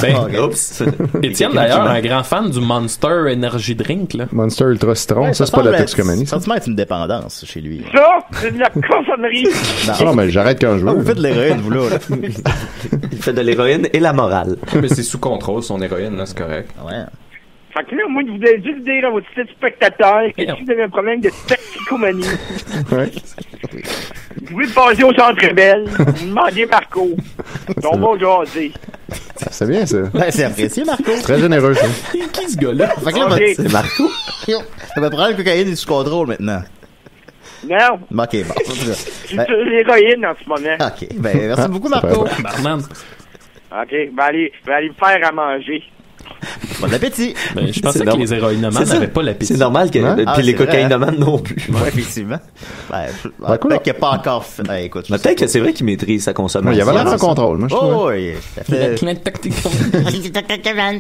Ben, Oups. Étienne, d'ailleurs, un grand fan du Monster Energy Drink, là. Monster Ultra Citron, Ouais, ça, c'est pas de la toxicomanie. Ça semble être une dépendance chez lui. Ça, c'est de la cochonnerie. Ah, non, mais j'arrête quand je Ah, veux. vous faites de l'héroïne, vous, là. là. Il fait de l'héroïne et la morale. Mais c'est sous contrôle, son héroïne, là, c'est correct. Ouais. Fait que là, moi, je vous ai juste dire à votre site spectateur que Merde. si vous avez un problème de toxicomanie, Ouais. vous pouvez passer au Centre Belle, vous demandez Marco. On va jaser. C'est bien, ça. Ben, c'est apprécié, Marco. Très généreux, ça. C'est qui ce gars-là? Fait que là, Ok. C'est Marco. votre problème cocaïne est sous contrôle maintenant. Non, Ok, bon. je suis Ben- sur l'héroïne en ce moment. Ok, ben, merci Ah, beaucoup, c'est Marco. Barman. OK, je vais aller, je vais aller me faire à manger. Bon appétit. Ben, je pensais C'est que normal. les ça. n'avaient pas l'appétit. C'est normal que. Hein? Puis Ah, les vrai, cocaïnomanes non plus. Ouais, effectivement. Ben, Ben, cool. peut-être qu'il n'a pas encore fait. Ben, écoute. sais peut-être que c'est vrai qu'il maîtrise sa Ouais, consommation. il y avait l'air en contrôle, moi, je. Oh, oui. Ça La fait.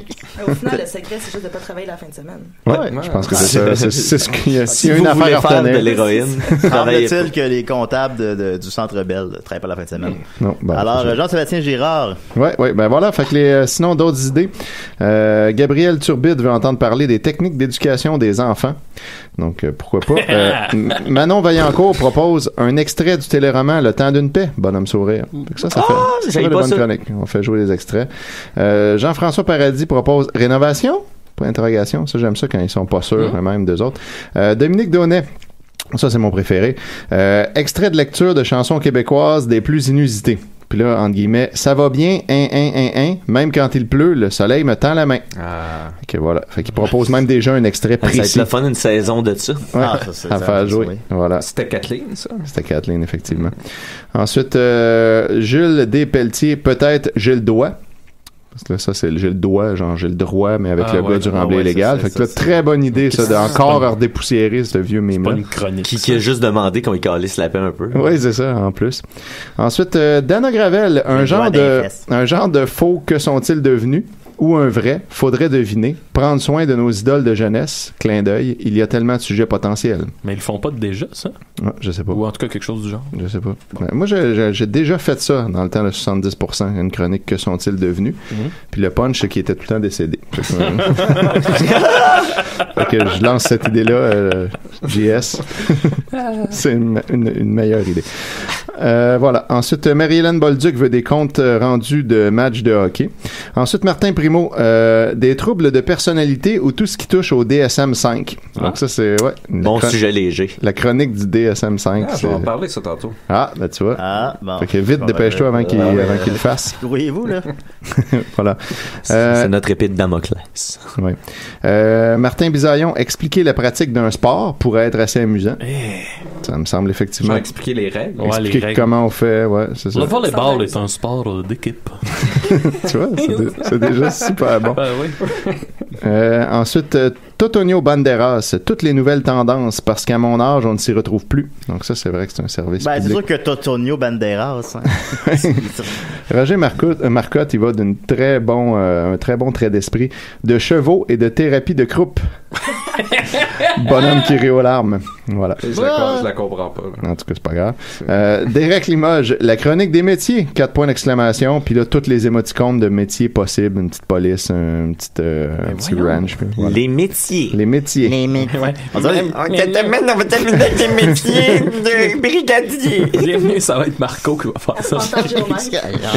Au final, le secret, c'est juste de pas travailler la fin de semaine. Ouais, je pense que c'est ça. C'est c'est ce qu'il y a. Si S'il y a vous une voulez affaire à faire de l'héroïne, Semble-t-il que les comptables du Centre Bell ne travaillent pas la fin de semaine. Non, bon, Alors, Jean-Sébastien Girard. Ouais, ouais, ben voilà. Fait que les, euh, sinon d'autres idées. Euh, Gabriel Turbide veut entendre parler des techniques d'éducation des enfants. Donc euh, pourquoi pas? Euh, Manon Vaillancourt propose un extrait du téléroman Le temps d'une paix. Bonhomme sourire. Ça, ça fait, ça fait de bonnes chroniques. On fait jouer les extraits. Euh, Jean-François Paradis propose rénovation? Point d'interrogation. Ça j'aime ça quand ils sont pas sûrs même d'eux autres. Euh, Dominique Donnet. Ça, c'est mon préféré. Euh, extrait de lecture de chansons québécoises des plus inusitées. Puis là, entre guillemets, ça va bien, un, un, un, un. Même quand il pleut, le soleil me tend la main. Ah. Ok, voilà. Fait qu'il propose même déjà un extrait Ça va être précis. le fun une saison de ça. Ouais, Ah, ça, c'est- à ça, faire ça, jouer. oui. Voilà. C'était Kathleen, ça? C'était Kathleen, effectivement. Ensuite, euh, Jules Despelletier, peut-être Gilles Doigt. Parce que là, ça, c'est le Gilles Doigt, genre Gilles Droit, mais avec Ah le ouais, gars du ah remblai ouais, illégal. Fait que là, très bonne idée, ça, d'encore pas- redépoussiérer ce vieux Pas mime-là. une chronique. Qui, qui a juste demandé qu'on lui calisse la paix un peu. Oui, c'est ça, en plus. Ensuite, euh, Dana Gravel, un Le genre, de, un genre de faux que sont-ils devenus? Ou un vrai, faudrait deviner. Prendre soin de nos idoles de jeunesse, clin d'œil, il y a tellement de sujets potentiels. Mais ils le font pas déjà, ça? Ouais, je sais pas. Ou en tout cas quelque chose du genre. Je sais pas. Moi, j'ai- déjà fait ça dans le temps de 70%, une chronique Que sont-ils devenus? Mhm. Puis le punch, c'est qu'il était tout le temps décédé. Fait que, euh, je lance cette idée-là, euh, JS. c'est une, une- une meilleure idée. Euh, voilà. Ensuite, euh, Marie-Hélène Bolduc veut des comptes euh, rendus de matchs de hockey. Ensuite, Martin Primo, euh, des troubles de personnalité ou tout ce qui touche au DSM-5. Donc ça, c'est ouais, Bon chron- sujet léger. La chronique du DSM-5. Ah, je vais en parler, ça, tantôt. ah, ben tu vois. Ah, bon. Fait que vite, dépêche-toi ben, avant qu'il euh, avant qu'il le fasse. Voyez-vous, là? voilà. C'est Euh, c'est notre épée de Damoclès. ouais. Euh, Martin Bisaillon, expliquer la pratique d'un sport pourrait être assez amusant. Ça me semble Je effectivement. vais expliquer les règles. Ouais, les expliquer règles. comment on fait, ouais, c'est ça. Le volleyball est un sport d'équipe. tu vois, c'est dé- c'est super bon. Ben oui. Euh, ensuite, euh, Totonio Banderas, toutes les nouvelles tendances, parce qu'à mon âge, on ne s'y retrouve plus. Donc ça, c'est vrai que c'est un service Ben, c'est sûr que Totonio Banderas. hein. Roger Marcotte, euh, Marcotte, il va d'un très bon, euh, un très bon trait d'esprit de chevaux et de thérapie de croupe. Bonhomme qui rit aux larmes. Voilà. Je la, je la comprends pas. là. En tout cas, c'est pas grave. Euh, Derek Limoges, la chronique des métiers, quatre points d'exclamation, puis là, toutes les émoticônes de métiers possibles, une petite police, un petit, euh, un petit ranch. puis voilà. Les métiers. Les métiers. On dirait- On t'amène dans votre des métiers de brigadier. Bienvenue, ça va être Marco qui va faire ça.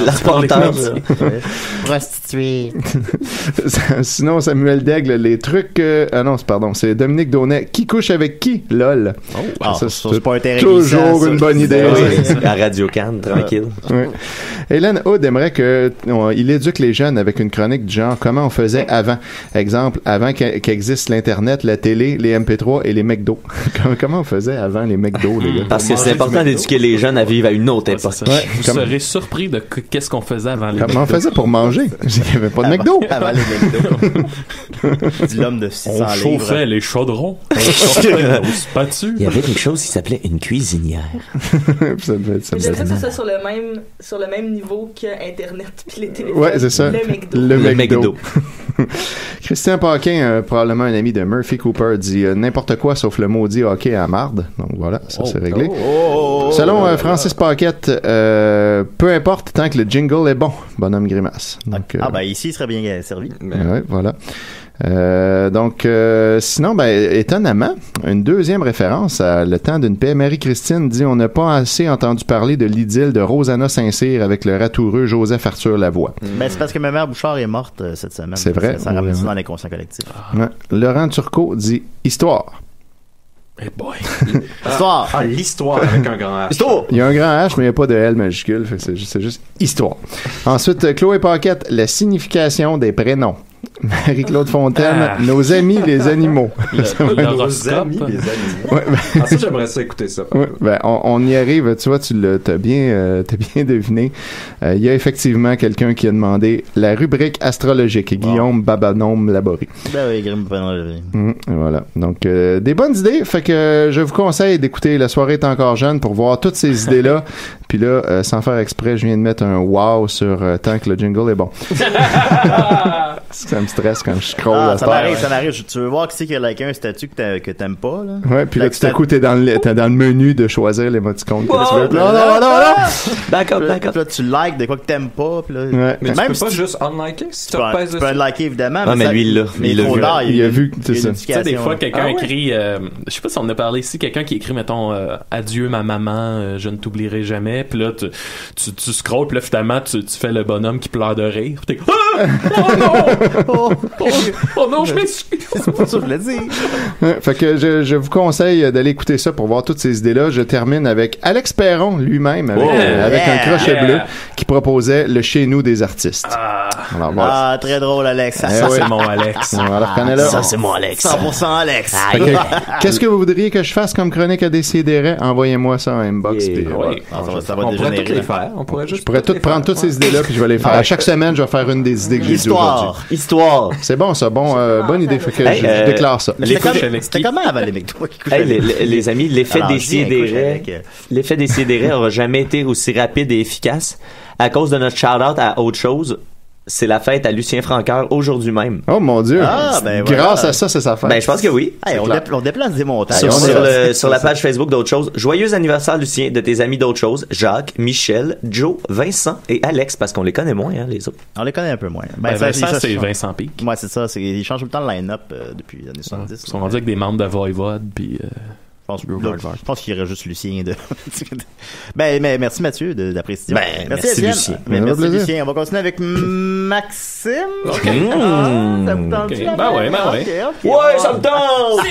Arpenteur géomètre. Sinon, Samuel Daigle, les trucs. euh, ah non, c'est- pardon, c'est Dominique Donnet. Qui couche avec qui? Lol. Ah, ça, c'est c'est pas intéressant. Toujours ça. une bonne idée. Oui, à Radio Cannes, tranquille. Ouais. Hélène Hood aimerait que on- il éduque les jeunes avec une chronique du genre comment on faisait avant. Exemple, avant qu'existe l'internet, la télé, les MP3 et les McDo. Comment- comment on faisait avant les McDo, les gars? Parce que c'est important d'éduquer les jeunes à vivre à une autre époque. ça. Ouais, Vous comme- serez surpris de que- qu'est-ce qu'on faisait avant les Comment on faisait pour manger? Il n'y avait pas de McDo. Avant les McDo. L'homme de 600 On livres. chauffait les chaudrons. On chauffait spatules. Il y avait quelque chose qui s'appelait une cuisinière. ça devait être- ça que ça soit sur le même, sur le même niveau que Internet puis les téléphones. Ouais, c'est ça. Le McDo. Le Le McDo. McDo. Christian Paquin, euh, probablement un ami de Murphy Cooper, dit euh, n'importe quoi sauf le maudit hockey à marde. Donc voilà, ça c'est réglé. Selon euh, Francis Paquette, euh, peu importe tant que le jingle est bon, bonhomme grimace. Donc, euh, Ah, ben ici, il serait bien servi. Ouais, voilà. Euh, donc, euh, sinon, ben, étonnamment, une deuxième référence à Le temps d'une paix. Marie-Christine dit On n'a pas assez entendu parler de l'idylle de Rosanna Saint-Cyr avec le ratoureux Joseph Arthur Lavoie. Ben, c'est parce que ma mère Bouchard est morte euh, cette semaine. C'est vrai, Ça, ça ramène ça vraiment. dans l'inconscient collectif. Ouais. Laurent Turcot dit Histoire. Eh boy. Histoire. Ah, l'histoire avec un grand H. Histoire. Il y a un grand H, mais il n'y a pas de L majuscule. C'est juste, histoire. Ensuite, Chloé Paquette, la signification des prénoms. Marie-Claude Fontaine, Ah. nos amis les animaux. Nos amis, les animaux. Ouais, ben- Ah, ça, j'aimerais ça écouter ça. Ouais, ben, on, on y arrive. Tu vois, tu l'as t'as bien, euh, t'as bien deviné. Euh, Il y a effectivement quelqu'un qui a demandé la rubrique astrologique. Guillaume Babanome Laborie. Ben oui, Mhm, et voilà. Donc, euh, des bonnes idées. Fait que euh, je vous conseille d'écouter La soirée est encore jeune pour voir toutes ces idées-là. Puis là, euh, sans faire exprès, je viens de mettre un wow sur euh, tant que le jingle est bon. Ça me stresse quand je scroll Ah, à ça m'arrive, ça m'arrive. Tu veux voir qui c'est qui a liké un statut que t'a- que t'aimes pas, là? Ouais, puis là, tout à coup, t'es dans le, t'es dans le menu de choisir l'émoticône que tu veux. Non, Non, non, non, non! Back up, Puis back là, up. là, tu likes de quoi que t'aimes pas, puis là... Ouais. Mais tu Même peux si pas tu- juste unliker si Tu tu peux, tu peux liker, évidemment. Ouais, mais ça- lui, il l'a. mais Il l'a trop vu. tard, Il a vu, c'est ça. Tu sais, des fois, quelqu'un Ah écrit, euh, je sais pas si on en a parlé ici, quelqu'un qui écrit, mettons, euh, Adieu ma maman, euh, je ne t'oublierai jamais. Puis là, tu, tu, tu scrolls, puis là, finalement, tu, tu fais le bonhomme qui pleure de rire. Puis t'es ah! Oh non! Oh, oh, oh non, je m'excuse! C'est pas ça que je. Ouais, fait que je, je vous conseille d'aller écouter ça pour voir toutes ces idées-là. Je termine avec Alex Perron lui-même, avec, Oh, euh, avec yeah, un crochet yeah. bleu, qui proposait le chez nous des artistes. Alors voilà. Ah, très drôle, Alex. Eh Ça, c'est mon Alex. Alors. Ça, c'est mon Alex. 100% Alex. Qu'est-ce que vous voudriez que je fasse comme chronique à décider Envoyez-moi ça en inbox. Yeah. puis, euh, Ouais. Ah, ça va, ça va On pourrait toutes les faire. On pourrait juste Je pourrais tout prendre toutes ces idées-là puis je vais les faire. À chaque semaine, je vais faire une des idées que j'ai dit aujourd'hui. Histoire. Histoire. C'est bon, ça. Bon, euh, bonne idée. Fait que Hey, je, je euh, déclare ça. C'était couches comme- comment avant les toi qui Hey, avec? les, les- les amis, l'effet avec, euh, l'effet des sidérés aura jamais été aussi rapide et efficace à cause de notre shout-out à autre chose. C'est la fête à Lucien Francoeur aujourd'hui même. Oh mon Dieu. Ah, ben Grâce voilà. à ça, c'est sa fête. Ben, je pense que oui. Hey, on, déplace des montagnes. Sur, On sur est- le- sur la page Facebook d'autres choses. Joyeux anniversaire, Lucien, de tes amis d'autres choses. Jacques, Michel, Joe, Vincent et Alex, parce qu'on les connaît moins, hein, les autres. On les connaît un peu moins. Ben, ça, Vincent, c'est ça- Vincent Pic. Ouais, c'est ça. Ils changent tout le temps le line-up euh, depuis les années 70. Ils sont rendus avec des membres de Voivode, puis... euh, pense, je pense qu'il y aurait juste Lucien de. ben, mais merci Mathieu de, de la précision. Ben, merci. Lucien. Ben, Ça merci plaisir. Lucien. On va continuer avec Maxime. OK. Ah, ça vous tente Ok. Ben ouais, ben ouais. Ouais, ça me tente!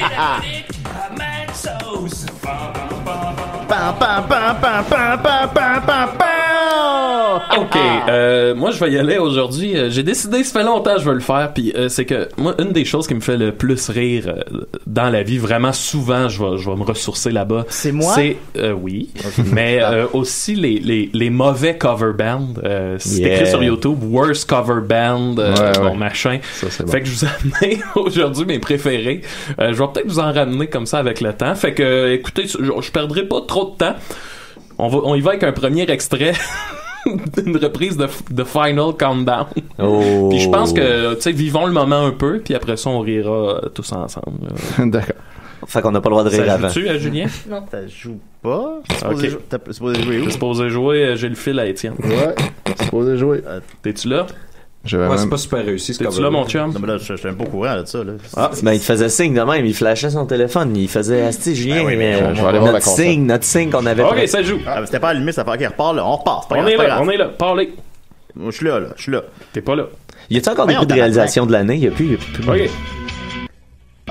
Ah! OK. Ah! Euh, moi, je vais y aller aujourd'hui. Euh, j'ai décidé, ça fait longtemps que je veux le faire. Puis euh, c'est que, moi, une des choses qui me fait le plus rire euh, dans la vie, vraiment souvent, je vais, je vais me ressourcer là-bas. C'est moi? C'est, euh, oui. mais euh, aussi les, les, les, mauvais cover bands. c'est écrit sur YouTube. Worst cover band. Ouais, bon, machin. Ça, bon. Fait que je vous amène aujourd'hui mes préférés. je vais peut-être vous en ramener comme ça avec le temps. Fait que, écoutez, je, je perdrai pas trop de temps. On, va, on y va avec un premier extrait d'une reprise de, de Final Countdown. Oh. Puis je pense que, tu sais, vivons le moment un peu, puis après ça, on rira tous ensemble. D'accord. Fait qu'on n'a pas le droit de rire Ça avant. joue-tu, euh, Julien? Ça joue pas? T'es supposé Ok. jou- T'es supposé jouer où? T'es supposé jouer, euh, j'ai le fil à Étienne. Ouais. Supposé jouer. T'es-tu là? Ouais, c'est pas super réussi ce T'es-tu cover. là, mon chum? Non, mais là, je suis un peu au courant de ça, là. Ah, ben il faisait signe de même, il flashait son téléphone, il faisait Asti Julien, Ben oui, mais je vais aller voir la notre signe, notre signe qu'on avait Ok, prêt. ça joue. Ah, mais c'était pas limite, ça fait, ok, repart, là. On repart. c'est pas On grave, est c'est pas là, grave. on est là. Parlez. Moi, Je suis là, là. Je suis là. T'es pas là. Y a-tu encore des prix de réalisation de l'année? Il y a plus, il y a plus. Ok.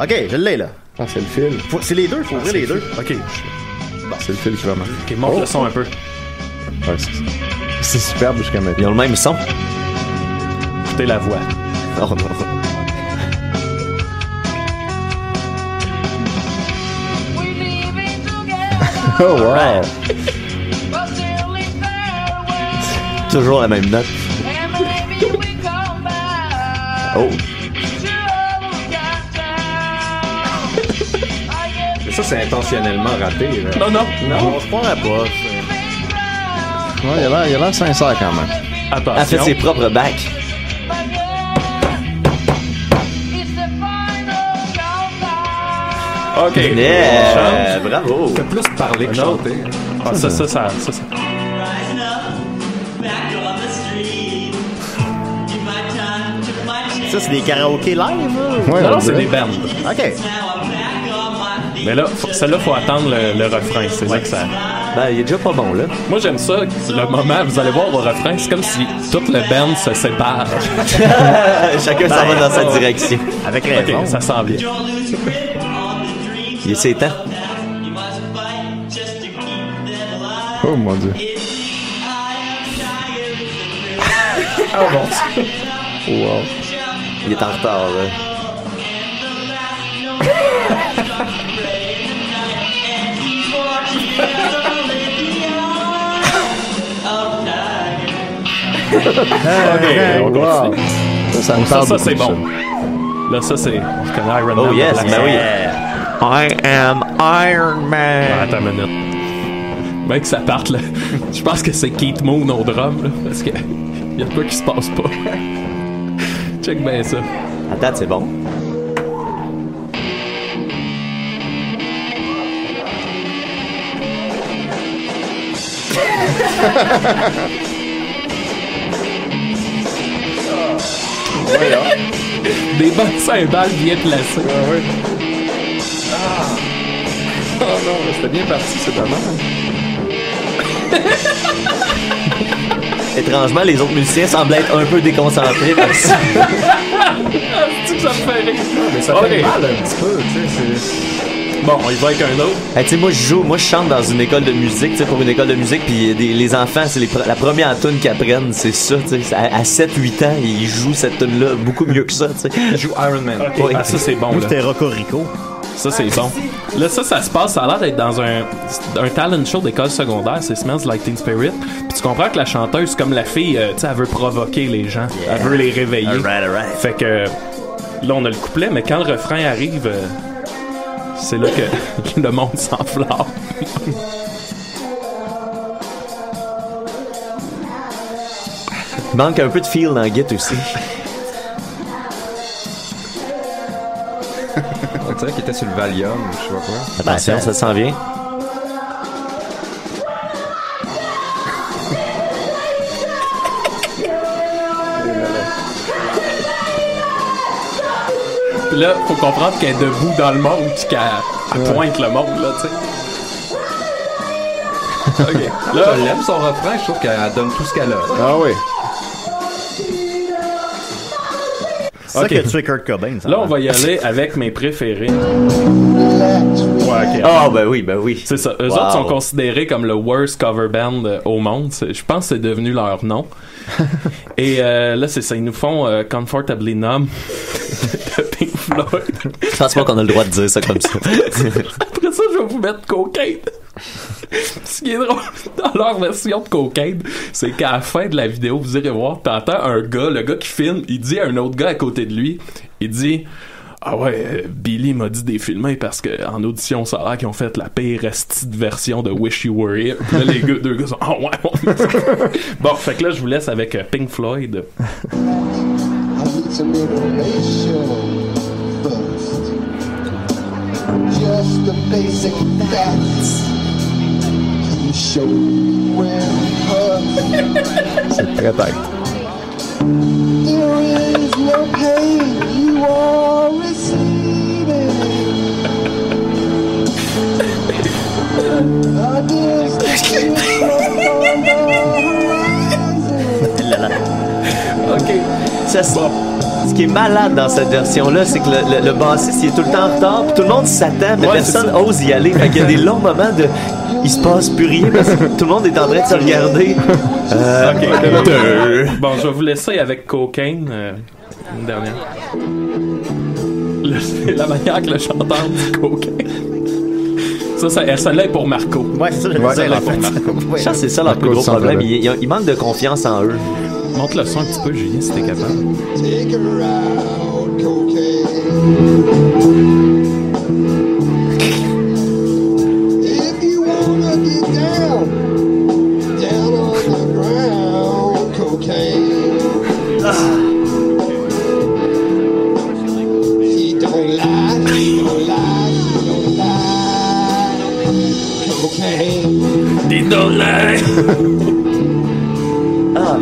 Ok, je l'ai, là. Ah, c'est le fil. C'est les deux, faut ouvrir les deux. Ok. C'est le fil qui va marcher. Ok, monte le son un peu. Ouais, c'est- c'est superbe jusqu'à Ils maintenant. ont le même son. Écoutez la voix. Oh, non. Oh, wow. Toujours la même note. Oh. Mais Ça, c'est intentionnellement raté. là. Non, non. Non, je croirais pas. Ouais, il a l'air- il a l'air sincère quand même. Elle fait Attention. ses propres bacs. OK. Yeah, On change. bravo. Fait plus parler que chanter. Ah, ça, ça, ça, ça, ça. Ça, c'est des karaokés live, là? Ouais, non, on non, c'est des bands. OK. Mais là, celle-là, faut attendre le, le refrain. C'est là que ça. Ben, il est déjà pas bon, là. Moi, j'aime ça. Le moment, vous allez voir au refrain, c'est comme si toute le band se sépare. Chacun s'en va dans sa direction. Avec raison. Ok, ça sent bien. Il est ses temps. Oh mon dieu. Ah bon. Wow. Il est en retard, là. Ok, on Wow. continue. Ça, ça me Ça, parle ça c'est bon. Là, ça, c'est. Iron Man. Oh yes, Black ben oui. I am Iron Ah, Man. attends une minute. Que ça parte, là. Je pense que c'est Keith Moon au drum, là. Parce que. Y a de quoi qui se passe pas. Check bien ça. Attends, c'est bon. Des bonnes cymbales bien placées. Oh non, c'était bien parti, c'est dommage. Étrangement, les autres musiciens semblent être un peu déconcentrés parce que ça me fait rire? Mais ça fait mal un petit peu, tu sais. c'est- Bon, on y va avec un autre. Hey, tu sais, moi, je joue, moi, je chante dans une école de musique, tu sais, pour une école de musique, puis des- les enfants, c'est pre- la première tune qu'ils apprennent, c'est ça, tu sais. À, 7-8 ans, ils jouent cette tune-là beaucoup mieux que ça, tu sais. Il joue Iron Man. Ah, ça, c'est bon, Moi, c'était Rocorico. Ça, c'est bon. Là, ça, ça se passe. Ça a l'air d'être dans un, un talent show d'école secondaire. C'est Smells Like Teen Spirit. Puis tu comprends que la chanteuse, comme la fille, euh, tu sais, elle veut provoquer les gens. Elle veut les réveiller. Alright, alright. Fait que là, on a le couplet, mais quand le refrain arrive, euh, c'est là que le monde s'enflamme. Il manque un peu de feel dans le Git aussi. Dirait qu'il était sur le Valium, ou je sais pas quoi. Attention, ça s'en vient. Puis là, faut comprendre qu'elle est debout dans le monde, puis qu'elle elle pointe le monde, là, tu sais. OK. Là, Là, je l'aime son refrain, je trouve qu'elle donne tout ce qu'elle a. Ah oui. Ça Ok. qui a tué Kurt Cobain, ça. là, on va y aller avec mes préférés. Ouais, ok. Ah, ben oui, ben oui. C'est ça. Eux Wow. autres sont considérés comme le worst cover band euh, au monde. Je pense que c'est devenu leur nom. Et euh, là, c'est ça. Ils nous font euh, Comfortably Numb de Pink Floyd. Je pense pas qu'on a le droit de dire ça comme ça. Après ça, je vais vous mettre Cocaine. Ce qui est drôle dans leur version de Cocaine, c'est qu'à la fin de la vidéo, vous irez voir, t'entends un gars, le gars qui filme, il dit à un autre gars à côté de lui, il dit ah ouais, euh, Billy m'a dit des filmer parce que en audition, ça a l'air qu'ils ont fait la pire esti de version de Wish You Were Here. Là, les gars, deux gars sont Ah ouais, ouais. Bon, fait que là, je vous laisse avec euh, Pink Floyd. Just the basic. You show where hurt. C'est très tight. There is no pain you are receiving. I just OK. Ça, c'est- Ce qui est malade dans cette version-là, c'est que le, le- le bassiste, il est tout le temps en retard, puis tout le monde s'attend, mais Ouais, personne c'est ça. ose y aller. Fait qu'il y a des longs moments de. Il se passe plus rien parce que tout le monde est en train de se regarder. Euh, deux. Bon, je vais vous laisser avec Cocaine. euh, une dernière. Le- C'est la manière que le chanteur dit Cocaine. Ça, ça, celle-là est pour Marco. Ouais, c'est ça, je Ouais, est pour. Marco. Je pense que c'est ça leur plus gros problème. Ils, ils manquent de confiance en eux. Monte le son un petit peu, Julien, si t'es capable.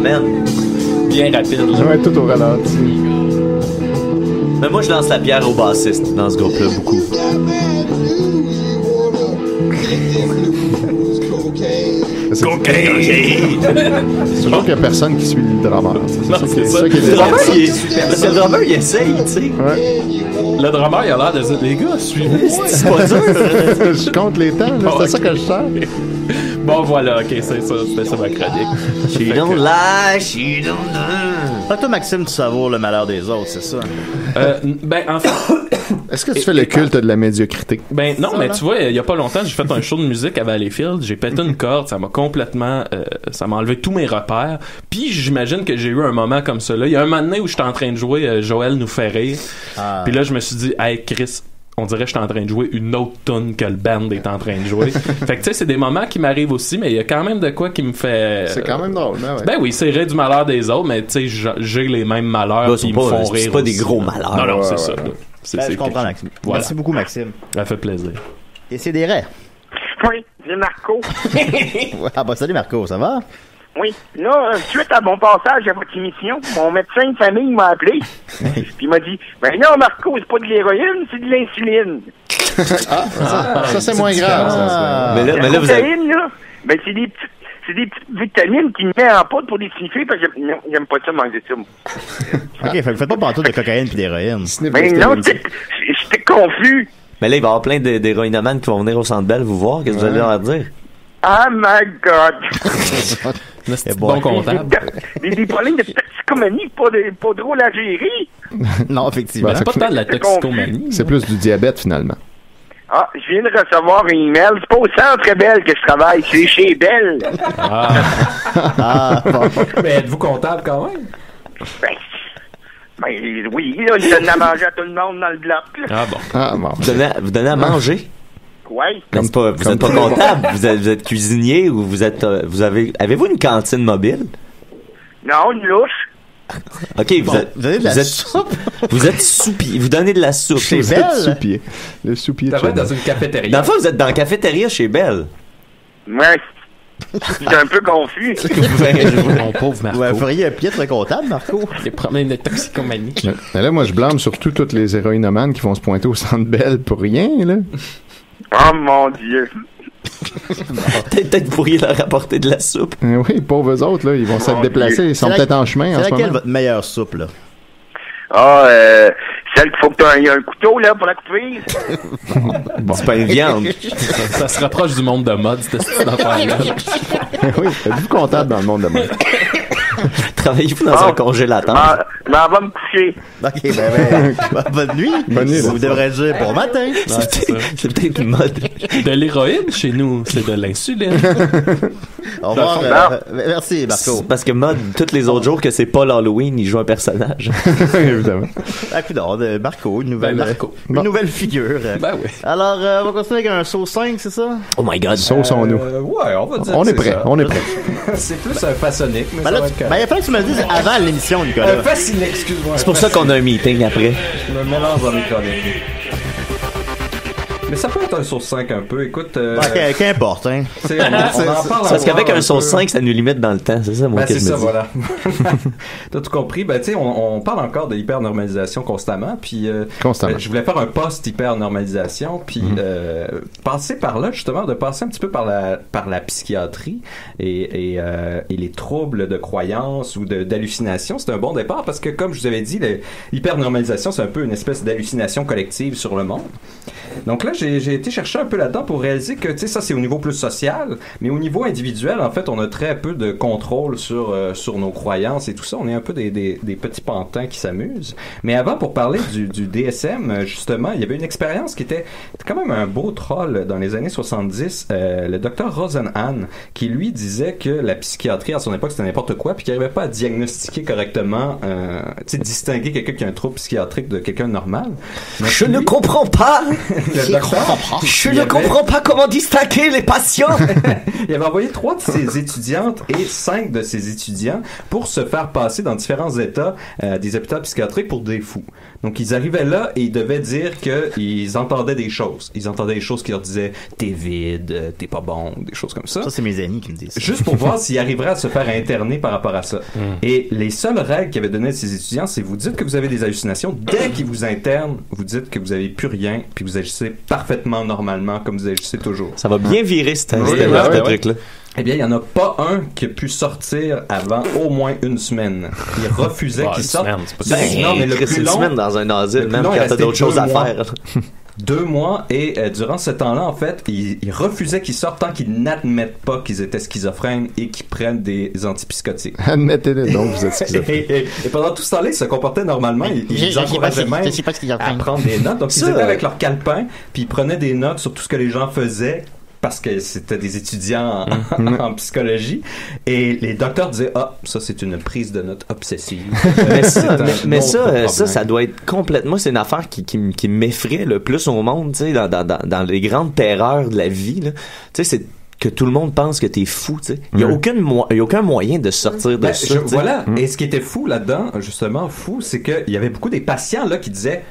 Cocaine. Bien rapide. là. Ouais, tout au ralenti. Mais moi, je lance la pierre au bassiste dans ce groupe-là, beaucoup. C'est toujours qu'il y a personne qui suit le drummer. C'est ça, c'est qui est- ça. ça Le drummer, dérangeant. il est- le il essaye, tu sais. Ouais. Le drummer, il a l'air de dire, les gars, suivez-moi. C'est pas dur. je compte les temps, là, c'est ça que je sens. Bon, voilà, ok, c'est ça, c'était ça ma chronique. She don't lie, she don't lie. Ah, toi, Maxime, tu savoures le malheur des autres, c'est ça? Euh, ben, en fait, Est-ce que tu fais le culte de la médiocrité? Ben non, mais tu vois, il y a pas longtemps, j'ai fait un show de musique à Valleyfield, j'ai pété une corde, ça m'a complètement, euh, ça m'a enlevé tous mes repères. Puis j'imagine que j'ai eu un moment comme ça là. Il y a un moment donné où j'étais en train de jouer, euh, Joël nous fait rire. Ah. Puis là, je me suis dit, hey Chris. On dirait que j'étais en train de jouer une autre tune que le band est en train de jouer. fait que tu sais, c'est des moments qui m'arrivent aussi, mais il y a quand même de quoi qui me fait. C'est quand même drôle, hein, ouais. Ben oui, c'est rire du malheur des autres, mais tu sais, j'ai les mêmes malheurs Bah, qui c'est me font c'est rire. pas des gros malheurs. Non, non, Ouais, c'est ouais. ça. là. C'est Ben, c'est je comprends, Maxime. Voilà. Merci beaucoup, Maxime. Ça fait plaisir. Et c'est des raies. Oui, c'est Marco. Ah, bah, salut, Marco, ça va? Oui. Là, euh, suite à mon passage à votre émission, mon médecin de famille m'a appelé. Puis il m'a dit Ben non, Marco, c'est pas de l'héroïne, c'est de l'insuline. Ah, ça, ça, c'est moins grave. ça, Ah. Mais là, mais là, vous avez... là, ben c'est des petites. C'est des petites vitamines qui me met en poudre pour les sniffer parce que j'aime- pas ça manger ça. moi. Ok, fait faites pas pantoute de cocaïne puis d'héroïne. Mais Ben non, j'étais confus. Mais là, il va y avoir plein d'héroïnomanes qui vont venir au Centre Bell vous voir. Qu'est-ce que vous allez leur dire? Oh my god. C'est bon comptable. des, des problèmes de toxicomanie pas, de, pas drôle à gérer. non, effectivement. Ben, C'est pas tant de la toxicomanie. C'est plus du diabète, finalement. Ah, je viens de recevoir un email. C'est pas au centre Belle que je travaille, c'est chez Belle. Ah, Ah, bon. Mais êtes-vous comptable quand même? Ben, ben, oui, là, je donne à manger à tout le monde dans le bloc. là. ah bon. Ah, bon. Vous donnez, vous donnez à manger? Ouais. Mais c'est pas, vous comme êtes pas comptable, vous êtes, vous êtes cuisinier ou vous êtes, euh, vous avez, avez-vous une cantine mobile? Non, une louche. Ok, vous êtes, vous avez de la vous êtes, soupe? vous êtes soupier, vous donnez de la soupe. Chez Vous êtes Belle? soupier. Le soupier de dans Belle. une cafétéria? Dans le fond, vous êtes dans la cafétéria chez Belle. Ouais. J'étais un peu confus. Mon pauvre Marco. Vous feriez un piètre comptable, Marco? Des problèmes de toxicomanie. Mais là, moi, je blâme surtout toutes les héroïnomanes qui vont se pointer au Centre Bell pour rien, là. Oh mon dieu. Peut-être pourriez leur apporter de la soupe. Eh Oui, pauvres autres, là, ils vont s'être Mon déplacés. Ils sont C'est peut-être en chemin en C'est ce laquelle moment. votre meilleure soupe, là? Ah, euh, celle qu'il faut que tu aies un, un couteau, là, pour la couper. C'est pas une viande. Ça, ça se rapproche du monde de mode, cette affaire-là. oui, êtes-vous comptable dans le monde de mode? Travaillez-vous dans Ah. un congélateur? M'en va me coucher. Ok, ben, ben, bonne nuit. Bonne nuit, Vous devrez dire bon matin. C'est peut-être- une mode. De l'héroïne, chez nous, c'est de l'insuline. Au revoir. Non. euh, merci, Marco. C'est Parce que mode, tous les autres jours que c'est pas l'Halloween, il joue un personnage. Évidemment. Ah, écoute, de Marco, une nouvelle, Ben, Marco. une Bon. nouvelle figure. Ben oui. Alors, euh, on va continuer avec un saut 5, c'est ça? Oh my god. Euh, ouais, on va dire. On est prêt, ça. on est prêt. c'est plus un façonnique, mais Ben ça là, va tu- être me le dises avant l'émission, Nicolas. Un excuse-moi. C'est pour ça qu'on a un meeting après. Je me mélange dans mes chroniques. Mais ça peut être un source 5 un peu. Écoute, euh, qu'im- Qu'importe, hein. c'est- on, on en parle à Parce qu'avec un sauce peu. 5, ça nous limite dans le temps. C'est ça, moi, Ben, c'est ça, voilà. T'as tout compris? Ben, tu sais, on, on parle encore de hyper-normalisation constamment. Puis, euh, Constamment. euh, je voulais faire un post-hyper-normalisation. Puis, Mhm. euh, passer par là, justement, de passer un petit peu par la, par la psychiatrie et, et, euh, et les troubles de croyance ou d'hallucination. C'est un bon départ parce que, comme je vous avais dit, l'hyper-normalisation, c'est un peu une espèce d'hallucination collective sur le monde. Donc là, j'ai été chercher un peu là-dedans pour réaliser que, tu sais, ça, c'est au niveau plus social, mais au niveau individuel, en fait, on a très peu de contrôle sur, euh, sur nos croyances et tout ça. On est un peu des, des, des petits pantins qui s'amusent. Mais avant, pour parler du, du DSM, euh, justement, il y avait une expérience qui était quand même un beau troll dans les années 70, euh, le docteur Rosenhan, qui lui disait que la psychiatrie à son époque c'était n'importe quoi, puis qu'il n'arrivait pas à diagnostiquer correctement, euh, tu sais, distinguer quelqu'un qui a un trouble psychiatrique de quelqu'un de normal. Donc, Je ne comprends pas. le docteur Je ne comprends pas comment distinguer les patients. il avait envoyé trois de ses étudiantes et cinq de ses étudiants pour se faire passer dans différents états euh, des hôpitaux psychiatriques pour des fous. Donc ils arrivaient là et ils devaient dire qu'ils entendaient des choses. Ils entendaient des choses qui leur disaient t'es vide, euh, t'es pas bon, des choses comme ça. Ça, c'est mes amis qui me disent ça. Juste pour voir s'ils arriveraient à se faire interner par rapport à ça. Et les seules règles qu'il avait données à ses étudiants, c'est vous dites que vous avez des hallucinations. Dès qu'ils vous internent, vous dites que vous avez plus rien, puis vous agissez parfaitement normalement comme vous agissez toujours. Ça va bien virer, ce Oui, ouais, truc-là. Eh bien, il n'y en a pas un qui a pu sortir avant au moins une semaine. Il refusait Ah, qu'il sorte. semaine, c'est pas Ben, non, mais le plus une long, semaine dans un le asile, même quand t'as d'autres choses à faire. Deux mois, et euh, durant ce temps-là, en fait, il, il refusait qu'ils sortent tant qu'ils n'admettent pas qu'ils étaient schizophrènes et qu'ils prennent des antipsychotiques. Admettez-le donc, vous êtes schizophrène. et, et- et pendant tout ce temps-là, ils se comportaient normalement. Ils, ils encourageaient même à prendre des notes. Donc, ils étaient euh, avec leur calepin, puis ils prenaient des notes sur tout ce que les gens faisaient parce que c'était des étudiants en, Mm-hmm. en psychologie. Et les docteurs disaient, ah, ça, c'est une prise de notes obsessive. mais ça, un mais, mais autre ça, euh, ça, ça doit être complètement. C'est une affaire qui, qui, m'effraie le plus au monde, tu sais, dans, dans, dans, les grandes terreurs de la vie. Tu sais, c'est que tout le monde pense que t'es fou, tu sais. Il y a Mm. a aucun moyen de sortir de Ben, ça. je- voilà. Et ce qui était fou là-dedans, justement, fou, c'est qu'il y avait beaucoup des patients là qui disaient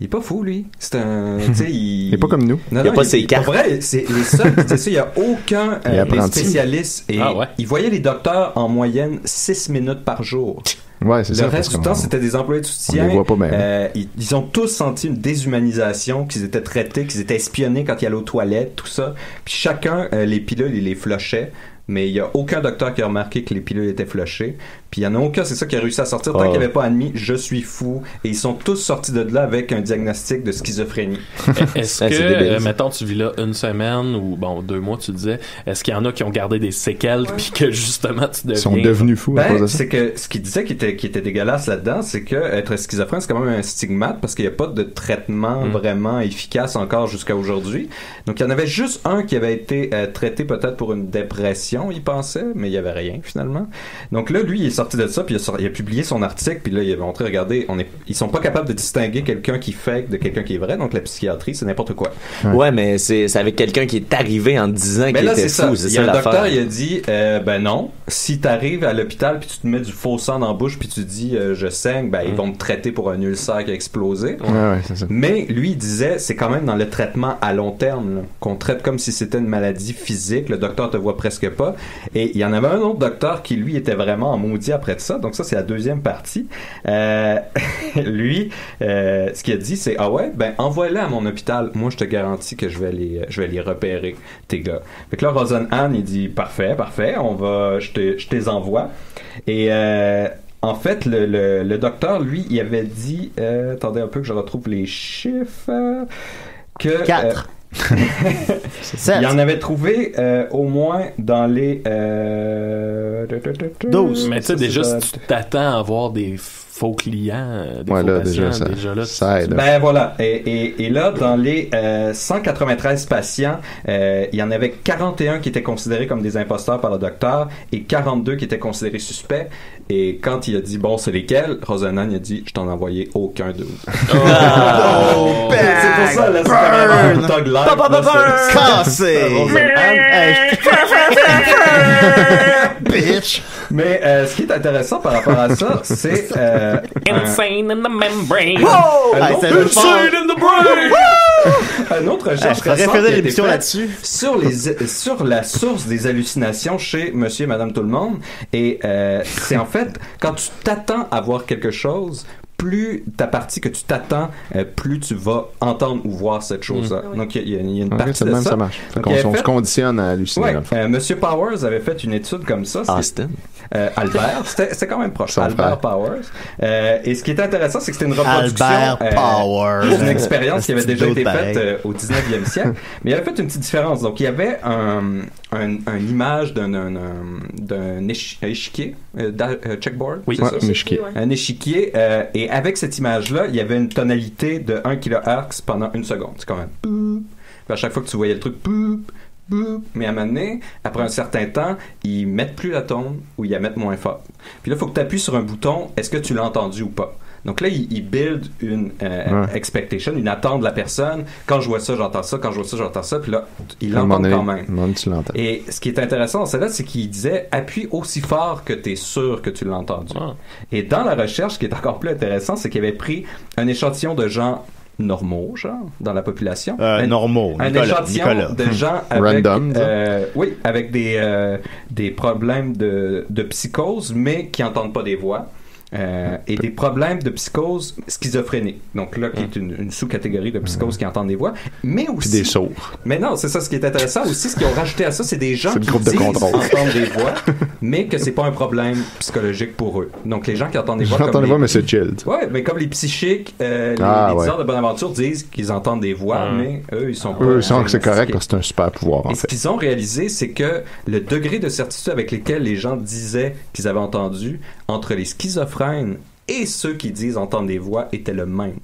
il est pas fou, lui. C'est un. Tu sais, il. Il est pas comme nous. Non, Il a non, pas ses pour cartes. vrai, c'est les seuls qui disaient ça. Il y a aucun Il euh, spécialistes. Et Ah ouais. ils voyaient les docteurs en moyenne 6 minutes par jour. Ouais, c'est Le ça. reste du temps, c'était des employés de soutien. on les voit pas bien. Euh, ils, ils ont tous senti une déshumanisation, qu'ils étaient traités, qu'ils étaient espionnés quand ils allaient aux toilettes, tout ça. Puis chacun, euh, les pilules, ils les flushaient. Mais il y a aucun docteur qui a remarqué que les pilules étaient flushées. Puis il y en a aucun, c'est ça qui a réussi à sortir tant Oh. qu'il n'y avait pas admis je suis fou. Et ils sont tous sortis de là avec un diagnostic de schizophrénie. Est-ce Ah, que, débile, euh, mettons, tu vis là une semaine ou, bon, deux mois, tu disais, est-ce qu'il y en a qui ont gardé des séquelles puis que justement tu deviens. Ils sont devenus fous à cause Ben, de ça. c'est que ce qu'il disait qui était, qui était dégueulasse là-dedans, c'est que être schizophrène, c'est quand même un stigmate parce qu'il n'y a pas de traitement Mm. vraiment efficace encore jusqu'à aujourd'hui. Donc, il y en avait juste un qui avait été euh, traité peut-être pour une dépression, il pensait, mais il n'y avait rien finalement. Donc là, lui, il est sorti de ça, puis il a, sor- il a publié son article, puis là, il a montré, regardez, on est, ils sont pas capables de distinguer quelqu'un qui fake de quelqu'un qui est vrai. Donc, la psychiatrie, c'est n'importe quoi. Ouais, mais c'est c'est avec quelqu'un qui est arrivé en disant qu'il était c'est ça. fou. C'est Il y a ça un docteur, il a dit, euh, ben non, si t'arrives à l'hôpital puis tu te mets du faux sang dans la bouche puis tu dis euh, je saigne, ben ils vont me traiter pour un ulcère qui a explosé. Ouais, ouais, c'est ça. Mais lui, il disait, c'est quand même dans le traitement à long terme, qu'on traite comme si c'était une maladie physique. Le docteur te voit presque pas. Et il y en avait un autre docteur qui, lui, était vraiment en maudit après ça. Donc ça, c'est la deuxième partie. Euh, lui, euh, ce qu'il a dit, c'est ah ouais, ben envoie-les à mon hôpital. Moi, je te garantis que je vais les, je vais les repérer, tes gars. Fait que là, Rosenhan, il dit parfait, parfait. On va, je te, je les envoie. Et euh, en fait, le, le, le, docteur, lui, il avait dit, attendez un peu que je retrouve les chiffres. Que, 4. il en avait trouvé euh, au moins dans les euh, Douze. Mais tu sais, déjà, si tu t'attends à avoir des faux clients, euh, des Ouais, faux là, patients, déjà, ça- déjà là, ça aide. Ben voilà. Et, et, et là, dans les euh, 193 patients, euh, il y en avait 41 qui étaient considérés comme des imposteurs par le docteur et 42 qui étaient considérés suspects. Et quand il a dit bon, c'est lesquels, Rosenan il a dit je t'en ai envoyé aucun d'eux. Oh, c'est pour ça là, c'est vraiment un Cassé. Bitch. Mais euh, ce qui est intéressant par rapport à ça, c'est euh, un- Insane in the membrane. un Hey, autre- fun. in the brain. Un autre recherche je ferais récente qui a été là-dessus. sur les sur la source des hallucinations chez Monsieur et Madame tout le monde et euh, c'est en fait quand tu t'attends à voir quelque chose plus ta partie que tu t'attends, euh, plus tu vas entendre ou voir cette chose-là. Donc, il y, a- il y a une Ok, partie de de même, ça. ça marche. Fait Donc, il avait on se fait- conditionne à halluciner. Ouais, euh, Monsieur Powers avait fait une étude comme ça. Austin. euh, Albert, c'était quand même proche. Son Albert frère. Powers. Euh, et ce qui est intéressant, c'est que c'était une reproduction Albert euh, Powers. d'une expérience qui avait déjà été faite euh, au 19e siècle. Mais il avait fait une petite différence. Donc, il y avait un, un, un image d'un un, un- d'un échi- échiquier, euh, euh, checkboard. Oui. Ouais, ça? quitte. Ouais. un échiquier euh, et avec cette image là il y avait une tonalité de 1 kHz pendant une seconde c'est quand même boop. Puis à chaque fois que tu voyais le truc boop, boop. mais à un moment donné après un certain temps ils mettent plus la tone ou ils la mettent moins fort puis là il faut que tu appuies sur un bouton est-ce que tu l'as entendu ou pas? Donc là, il, il build une euh, Ouais. expectation, une attente de la personne. Quand je vois ça, j'entends ça. Quand je vois ça, j'entends ça. Puis là, il l'entend quand même. donné, tu l'entends. Et ce qui est intéressant dans celle-là, c'est qu'il disait appuie aussi fort que tu es sûr que tu l'as entendu. Et dans la recherche, ce qui est encore plus intéressant, c'est qu'il avait pris un échantillon de gens normaux, genre, dans la population. Euh, un, normaux, Un Nicolas, échantillon Nicolas. de gens avec, Random, euh, oui, avec des, euh, des problèmes de, de psychose, mais qui entendent pas des voix. Euh, et des problèmes de psychose schizophrénique. Donc là, qui est une, une sous-catégorie de psychose qui entendent des voix, mais aussi Puis des sourds. mais non, c'est ça ce qui est intéressant aussi. Ce qu'ils ont rajouté à ça, c'est des gens qui groupe de disent contrôle. entendre des voix, mais que c'est pas un problème psychologique pour eux. Donc les gens qui entendent des voix, J'entends comme les voix, mais c'est chill. Ouais, mais comme les psychiques, euh, les, Ah, les ouais. diseurs de Bonaventure disent qu'ils entendent des voix, mais eux, ils sont pas. Eux, ils sentent que c'est correct parce que c'est un super pouvoir, en Et ce qu'ils ont réalisé, c'est que le degré de certitude avec lequel les gens disaient qu'ils avaient entendu entre les schizophrènes et ceux qui disent entendre des voix était le même.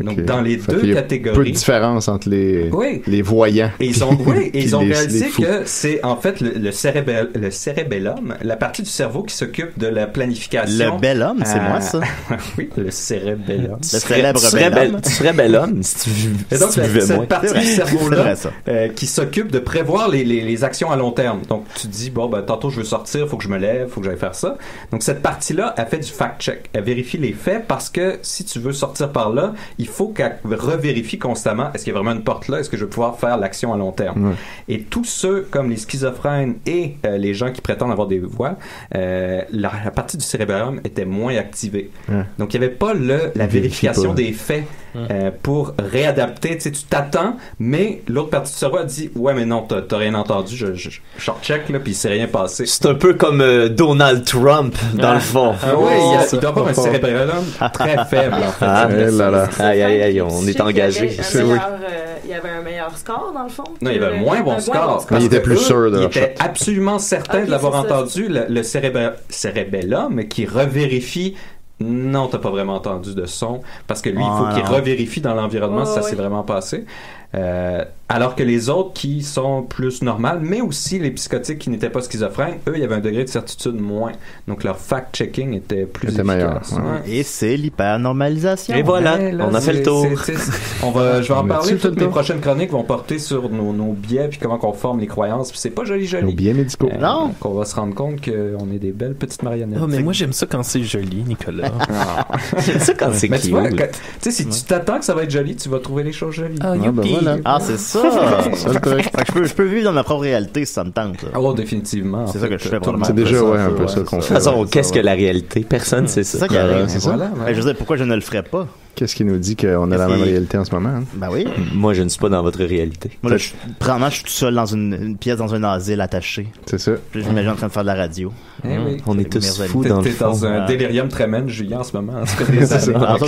Donc, dans les deux qu'il y a catégories- Peu de différence entre les, Oui. les voyants. Et ils ont, oui, et ils ont les- réalisé les que c'est en fait le, le, cérébel- le cérébellum, la partie du cerveau qui s'occupe de la planification. Le bel homme, c'est Euh, moi, ça? oui, le cérébellum. Le célèbre tu serais, bel homme. bel, tu serais bel homme si tu, Et donc, si tu la- vivais cette moins. partie du cerveau-là euh, qui s'occupe de prévoir les, les, les actions à long terme. Donc, tu te dis, bon, ben, tantôt je veux sortir, faut que je me lève, faut que j'aille faire ça. Donc, cette partie-là, elle fait du fact-check. Elle vérifie les faits parce que si tu veux sortir par là, il faut qu'elle revérifie constamment est-ce qu'il y a vraiment une porte là, est-ce que je vais pouvoir faire l'action à long terme? Ouais. Et tous ceux, comme les schizophrènes et euh, les gens qui prétendent avoir des voix, euh, la, la partie du cérébellum était moins activée. Ouais. Donc, il n'y avait pas le, la Il vérification pas. des faits euh, pour réadapter. Tu sais, tu t'attends, mais l'autre partie du cerveau a dit Ouais, mais non, t'as rien entendu, je, je, je check, là, puis il s'est rien passé. C'est un peu comme euh, Donald Trump, dans le fond. Ah oui, il, y a- il doit avoir un Oh. cérébellum très faible, en fait. Ah, Eh là Aïe, aïe, aïe, on est engagé. Il y, C'est avait un oui. meilleur, euh, il y avait un meilleur score, dans le fond. Non, il y avait un moins bon score. Mais il était plus sûr de Il était absolument certain de l'avoir entendu, le, cérébellum, qui revérifie. Non, t'as pas vraiment entendu de son, parce que lui, il faut Ah, qu'il revérifie dans l'environnement si ça ouais. s'est vraiment passé. Euh, alors que les autres qui sont plus normales, mais aussi les psychotiques qui n'étaient pas schizophrènes, eux, il y avait un degré de certitude moins. Donc leur fact-checking était plus Était efficace. meilleur, ouais. Et c'est l'hypernormalisation. Et voilà, Ouais, là, on a fait le tour. on va, je vais en parler. Toutes mes prochaines chroniques vont porter sur nos, nos biais puis comment qu'on forme les croyances. Puis c'est pas joli joli. Nos biais médicaux. Euh, Non. Qu'on va se rendre compte qu'on est des belles petites marionnettes. Ah, mais moi, j'aime ça quand c'est joli, Nicolas. C'est ça quand c'est cute. vois, quand- tu sais, si tu t'attends que ça va être joli, tu vas trouver les choses jolies. Ah, Ah, ben voilà. Ah, c'est ça. Que je peux, je peux vivre dans ma propre réalité si ça me tente. là. Oh, définitivement. C'est ça que je fais probablement. C'est déjà, ouais, un peu ça qu'on De fait. toute façon, qu'est-ce que la réalité? Personne sait C'est ça. ça qui arrive. c'est ça. Voilà, Ben, ouais. je veux dire, pourquoi je ne le ferais pas? Qu'est-ce qui nous dit qu'on a la même réalité en ce moment? hein? Ben oui. Moi, je ne suis pas dans votre réalité. Moi, là, je, probablement, je suis tout seul dans une, une pièce, dans un asile attaché. C'est ça. Puis je m'imagine en train de faire de la radio. Eh oui. On est tous fous dans le fond. dans un Ah. délirium tremens, Julien, en ce moment. Ça,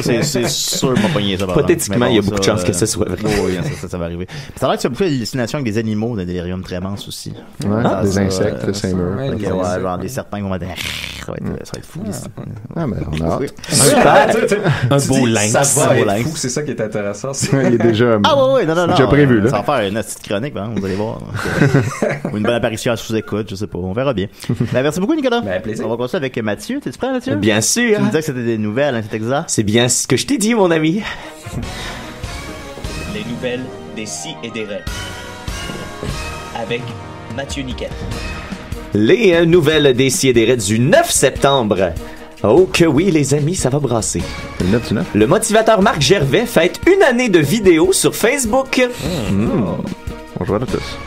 c'est, c'est sûr de m'empoigner ça. Mais il y a beaucoup de ça, chances que euh, ce soit vrai. Oui, ça, ça, ça va arriver. Puis ça a l'air que tu as beaucoup d'hallucinations avec des animaux d'un délirium très mince aussi. Ouais, Ah, des ça, insectes, euh, le Seymour. ouais, genre des serpents qui vont mettre. Ça va être, ça va être fou. Ah, ben, on a hâte. Ah, Un beau lynx. Ça va Un beau être lynx. fou, c'est ça qui est intéressant. Il est déjà. Ah ouais, ouais, non, non, non. Déjà prévu, euh, là. Ça va faire une petite chronique, hein, vous allez voir. Ou une bonne apparition à sous-écoute, je sais pas. On verra bien. Ben, merci beaucoup, Nicolas. Ben, plaisir. On va continuer avec Mathieu. T'es-tu prêt, Mathieu? Bien Tu sûr. me disais que c'était des nouvelles, hein, c'est exact? C'est bien ce que je t'ai dit, mon ami. Les nouvelles des si et des rêves. Avec Mathieu Niquet. Les euh, nouvelles des Siédérés du 9 septembre. Oh que oui, les amis, ça va brasser. Le 9 du 9. Le motivateur Marc Gervais fête une année de vidéos sur Facebook. Bonjour à tous.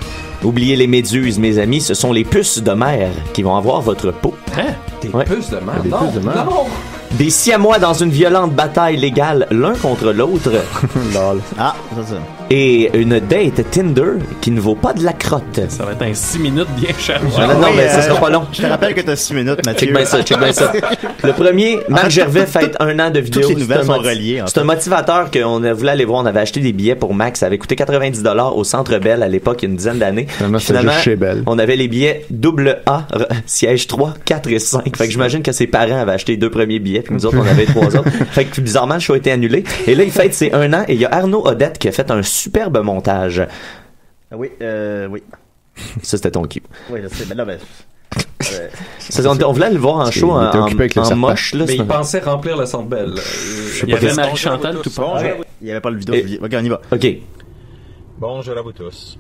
Oubliez les méduses, mes amis, ce sont les puces de mer qui vont avoir votre peau. Des Ouais. puces de merde. Des Non, puces de non. Des siamois dans une violente bataille légale l'un contre l'autre. Lol. Ah, ça, ça. Et une date Tinder qui ne vaut pas de la crotte. Ça va être un 6 minutes bien chargé. Non, oui, mais ça euh, sera pas long. Je te rappelle que t'as 6 minutes, Mathieu. Check bien ça, check bien ça. Le premier, Marc Gervais fête un an de vidéo. Toutes les nouvelles C'est un sont reliées, C'est un motivateur qu'on a voulu aller voir. On avait acheté des billets pour Max. Ça avait coûté 90 au Centre Bell à l'époque, il y a une dizaine d'années. Finalement, chez Bell. on avait les billets double A, siège 3, 4 et 5. Fait que j'imagine que ses parents avaient acheté les deux premiers billets, puis nous autres, on avait trois autres. Fait que bizarrement, le show a été annulé. Et là, il fête ses un an, et il y a Arnaud Odette qui a fait un superbe montage. Ah Oui, euh, oui. Ça, c'était ton cue. Oui, je sais. Ben là, ben, C'est- on, on voulait le voir en show en, en serpent. moche. Là, Mais il pensait remplir le centre belle. Il y avait Marie-Chantal tout pas. Ouais, Il y avait pas le vidéo. Et- Ok, on y va. OK. Bonjour à vous tous.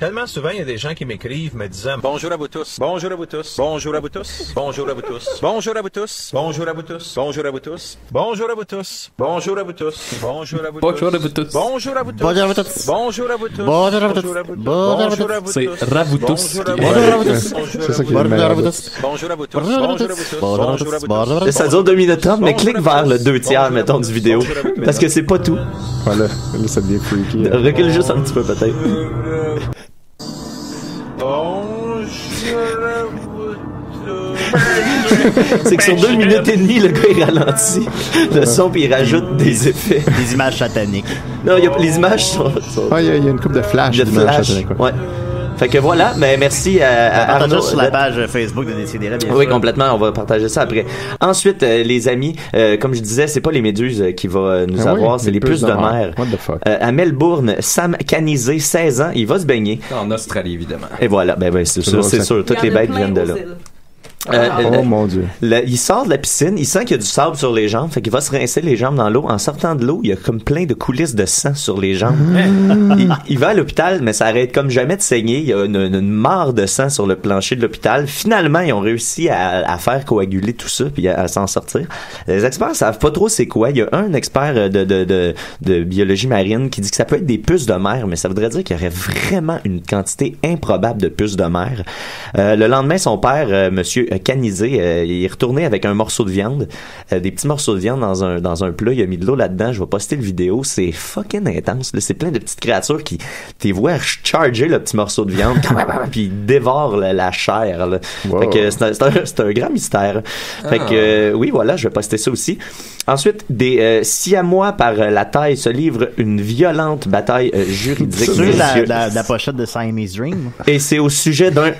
Tellement souvent, il y a des gens qui m'écrivent me disant Bonjour à vous tous. Bonjour à vous tous. Bonjour à vous tous. Bonjour à vous tous. Bonjour à vous tous. Bonjour à vous tous. Bonjour à vous tous. Bonjour à vous tous. Bonjour à vous tous. Bonjour à vous tous. Bonjour à vous tous. Bonjour à vous tous. Bonjour à vous tous. Bonjour à vous tous. Bonjour à vous tous. Bonjour à vous tous. C'est Ravoutus. Bonjour à vous Bonjour à vous tous. tous. Bonjour à vous tous. Bonjour à vous tous. Bonjour à vous Bonjour à tous. vous tous. Bonjour à vous Bonjour à tous. vous tous. Bonjour à vous Là, ça dure 2 minutes 30, mais clique vers le 2 tiers, mettons, du vidéo. Parce que c'est pas tout. Voilà, là, ça devient freaky. Recule juste un petit peu, peut-être. C'est que sur 2 minutes et demie, le gars, il ralentit le son puis il rajoute des effets. Des images sataniques. Non, il y a, les images sont... sont Ah, il y, a- il y a une coupe de flash. de d'images flash. sataniques, ouais. Ouais. Fait que voilà, mais merci à, à Partagez Arnaud. sur la page Facebook de Décideret, bien Oui, sûr. complètement. On va partager ça après. Ensuite, euh, les amis, euh, comme je disais, c'est pas les méduses euh, qui va euh, nous Ah oui, avoir, c'est les puces de mer. What the fuck? Euh, à Melbourne, Sam Canizé, 16 ans, il va se baigner. En Australie, évidemment. Et voilà, ben, ben c'est sûr, drôle, c'est ça. sûr. Toutes les bêtes viennent de là. Îles. Euh, Oh le- mon dieu. le- il sort de la piscine, il sent qu'il y a du sable sur les jambes, fait qu'il va se rincer les jambes dans l'eau. En sortant de l'eau, il y a comme plein de coulisses de sang sur les jambes. il, il va à l'hôpital, mais ça arrête comme jamais de saigner. Il y a une, une mare de sang sur le plancher de l'hôpital. Finalement, ils ont réussi à, à faire coaguler tout ça puis à, à s'en sortir. Les experts savent pas trop c'est quoi. Il y a un expert de, de, de, de biologie marine qui dit que ça peut être des puces de mer, mais ça voudrait dire qu'il y aurait vraiment une quantité improbable de puces de mer. Euh, le lendemain, son père, euh, Monsieur Canizé, euh, il est retourné avec un morceau de viande, euh, des petits morceaux de viande dans un dans un plat. Il a mis de l'eau là-dedans. Je vais poster le vidéo. C'est fucking intense. C'est plein de petites créatures qui, t'es vois charger le petit morceau de viande, puis ils dévorent la, la chair. Là. Wow. Fait que c'est un, c'est c'est grand mystère. Fait que euh, oui, voilà, je vais poster ça aussi. Ensuite, des euh, siamois par euh, la taille se livrent une violente bataille euh, juridique. La, messieurs. la, la pochette de Siamese Dream. Et c'est au sujet d'un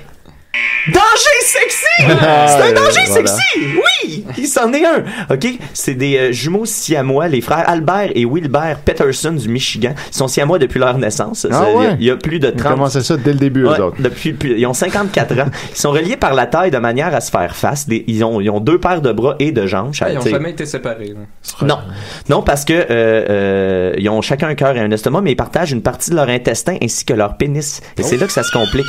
danger sexy! C'est un danger voilà. sexy! Oui! Il s'en est un! OK? C'est des euh, jumeaux siamois, les frères Albert et Wilbert Peterson du Michigan. Ils sont siamois depuis leur naissance. Ah Ça, il y a- ouais? Il y, a plus de Ils 30 commençaient ça dès le début, eux Ouais, autres. depuis, depuis- ils ont 54 ans. Ils sont reliés par la taille de manière à se faire face. Des- ils, ont, ils ont deux paires de bras et de jambes. Ah, ils ont T'sais, jamais été séparés. là. non, non parce que euh, euh, ils ont chacun un cœur et un estomac, mais ils partagent une partie de leur intestin ainsi que leur pénis. Et c'est là que ça se complique.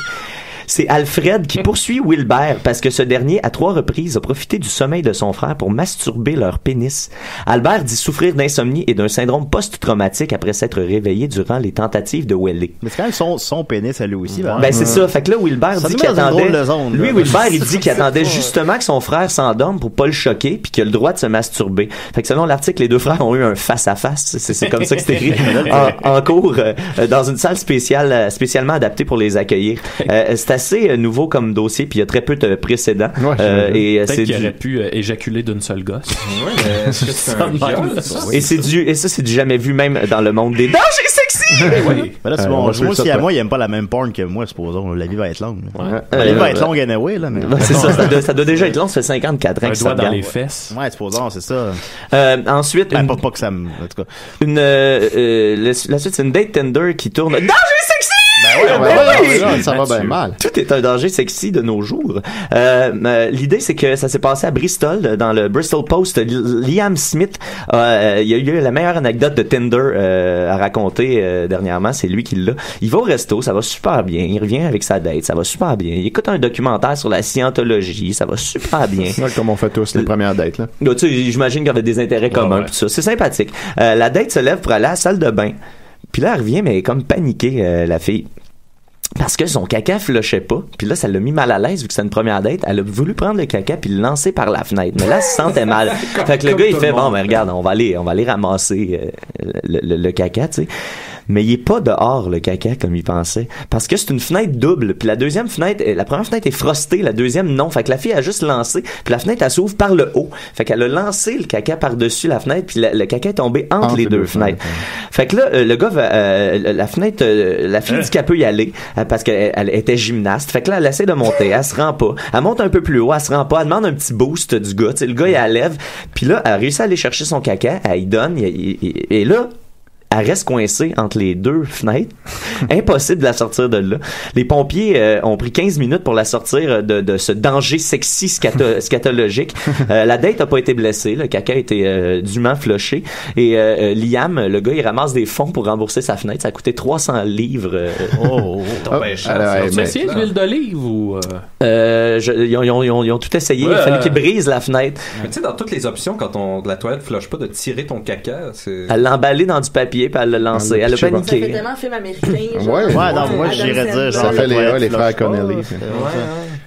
C'est Alfred qui poursuit Wilbert parce que ce dernier, à trois reprises, a profité du sommeil de son frère pour masturber leur pénis. Albert dit souffrir d'insomnie et d'un syndrome post-traumatique après s'être réveillé durant les tentatives de Welly. Mais c'est quand même son, son pénis à lui aussi. là. Ben c'est ça. Fait que là, Wilbert Ça dit qu'il attendait. zone, lui. Wilbert, il dit qu'il attendait justement que son frère s'endorme pour pas le choquer, puis qu'il a le droit de se masturber. Fait que selon l'article, les deux frères ont eu un face à face. C'est comme ça que c'est écrit en, en cours euh, dans une salle spéciale, spécialement adaptée pour les accueillir. Euh, c'est assez euh, nouveau comme dossier, puis il y a très peu de précédents. Ouais, Euh, et euh, c'est qu'il du- aurait pu euh, éjaculer d'une seule gosse. Ouais, mais est-ce que c'est un viol, ça? et c'est du et ça c'est du jamais vu même dans le monde des dangers sexy. oui. Là, c'est on bon. Moi aussi, à moi, il aime pas la même porn que moi, supposons. La vie va être longue. Ouais. La vie va être longue anyway, là. Mais... C'est ça, ça doit, ça doit déjà être long, ça fait 54 ans Un que ça doigt dans les fesses. Ouais, supposons, c'est ça. Euh, ensuite, Ben, une, pas, que ça me. En tout cas. une la, suite, c'est une date Tinder qui tourne. Danger sexy! Ben Ouais, Ben oui! ouais, ouais, ça va bien mal. Tout est un danger sexy de nos jours. Euh, euh, L'idée, c'est que ça s'est passé à Bristol, dans le Bristol Post. Li- Liam Smith, euh, il y a eu la meilleure anecdote de Tinder euh, à raconter euh, dernièrement. C'est lui qui l'a. Il va au resto, ça va super bien. Il revient avec sa date, ça va super bien. Il écoute un documentaire sur la scientologie, ça va super bien. Ouais, comme on fait tous les premières dates, là. Là, tu sais, j'imagine qu'il y avait des intérêts communs ouais. tout ça. C'est sympathique. Euh, la date se lève pour aller à la salle de bain. Puis là, elle revient, mais elle est comme paniquée, euh, la fille. Parce que son caca flushait pas. Puis là, ça l'a mis mal à l'aise vu que c'est une première date. Elle a voulu prendre le caca puis le lancer par la fenêtre. Mais là, elle se sentait mal. fait que le gars, il fait, bon, monde. ben regarde, on va aller, on va aller ramasser euh, le, le- le caca, tu sais. Mais il est pas dehors, le caca, comme il pensait. Parce que c'est une fenêtre double. Puis la deuxième fenêtre, euh, la première fenêtre est frostée, la deuxième non. Fait que la fille a juste lancé. Puis la fenêtre, elle s'ouvre par le haut. Fait qu'elle a lancé le caca par-dessus la fenêtre. Puis la- le caca est tombé entre, les deux, fenêtres. Fait que là, euh, le gars, va, euh, la fenêtre, euh, la fille dit qu'elle peut y aller euh, parce qu'elle elle était gymnaste. Fait que là, elle essaie de monter, elle se rend pas. Elle monte un peu plus haut, elle se rend pas. Elle demande un petit boost du gars. Tu sais, le gars, il la lève. Puis là, elle réussit à aller chercher son caca, elle y donne. il- il- il- et là, elle reste coincée entre les deux fenêtres. Impossible de la sortir de là. Les pompiers euh, ont pris 15 minutes pour la sortir de, de ce danger sexy scato- scatologique. Euh, la date a pas été blessée. Le caca a été euh, dûment flushé. Et euh, euh, Liam, le gars, il ramasse des fonds pour rembourser sa fenêtre. Ça a coûté 300 livres. euh, Oh, Ah, ben, cher, alors, ça. ouais, Tu mais- as essayé de l'huile d'olive ou. euh, euh, je- ils, ont, ils ont- ils ont- ils ont tout essayé. Il a fallu qu'ils brisent la fenêtre. Mais tu sais, dans toutes les options, quand on, la toilette flush pas, de tirer ton caca, c'est. Elle l'a emballé dans du papier puis elle l'a lancé. Elle a bas. Ça fait paniqué. tellement film américain. genre. Ouais, Ouais, donc moi, j'irais dire, genre, Ça fait les- ouais, les frères Connelly. c'est-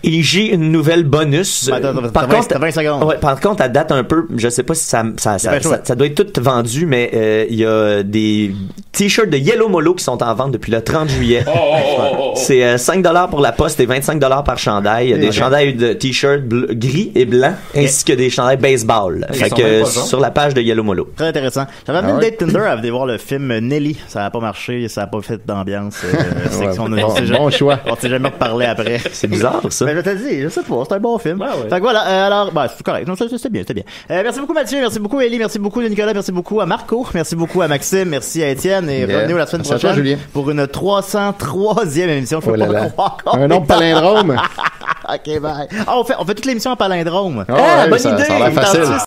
Et j'ai une nouvelle bonus. Ben, par contre, 20 t'as 20 secondes. Ouais, par contre, elle date un peu. Je sais pas si ça, ça, ça, ça, ça doit être tout vendu, mais euh, il y a des t-shirts de Yellow Molo qui sont en vente depuis le 30 juillet. C'est euh, 5 dollars pour la poste et 25 dollars par chandail. Il y a des Ok. chandails de t-shirts gris et blancs, ainsi que des chandails baseball. Fait que même euh, sur la page de Yellow Molo. Très intéressant. J'avais amené Ah ouais? date Tinder à venir voir le film Nelly. Ça a pas marché, ça a pas fait d'ambiance. Euh, c'est Ouais, bon- choix. On s'est jamais reparlé après. C'est bizarre, ça. Ben, je t'ai dit, je sais pas, c'est un bon film. Ouais, ouais. Fait que voilà, euh, alors, bah, c'est correct. Non, c'était bien, c'était bien. Euh, merci beaucoup Mathieu, merci beaucoup Ellie, merci beaucoup Nicolas, merci beaucoup à Marco, merci beaucoup à Maxime, merci à Étienne et Yeah. revenez la semaine Merci à toi, prochaine pour une 303e émission. Je peux Oh là pas là. croire. Un nom palindrome. ok, bye. Ah, on fait, on fait toute l'émission en palindrome. Ah ouais, bonne ça- idée! ça.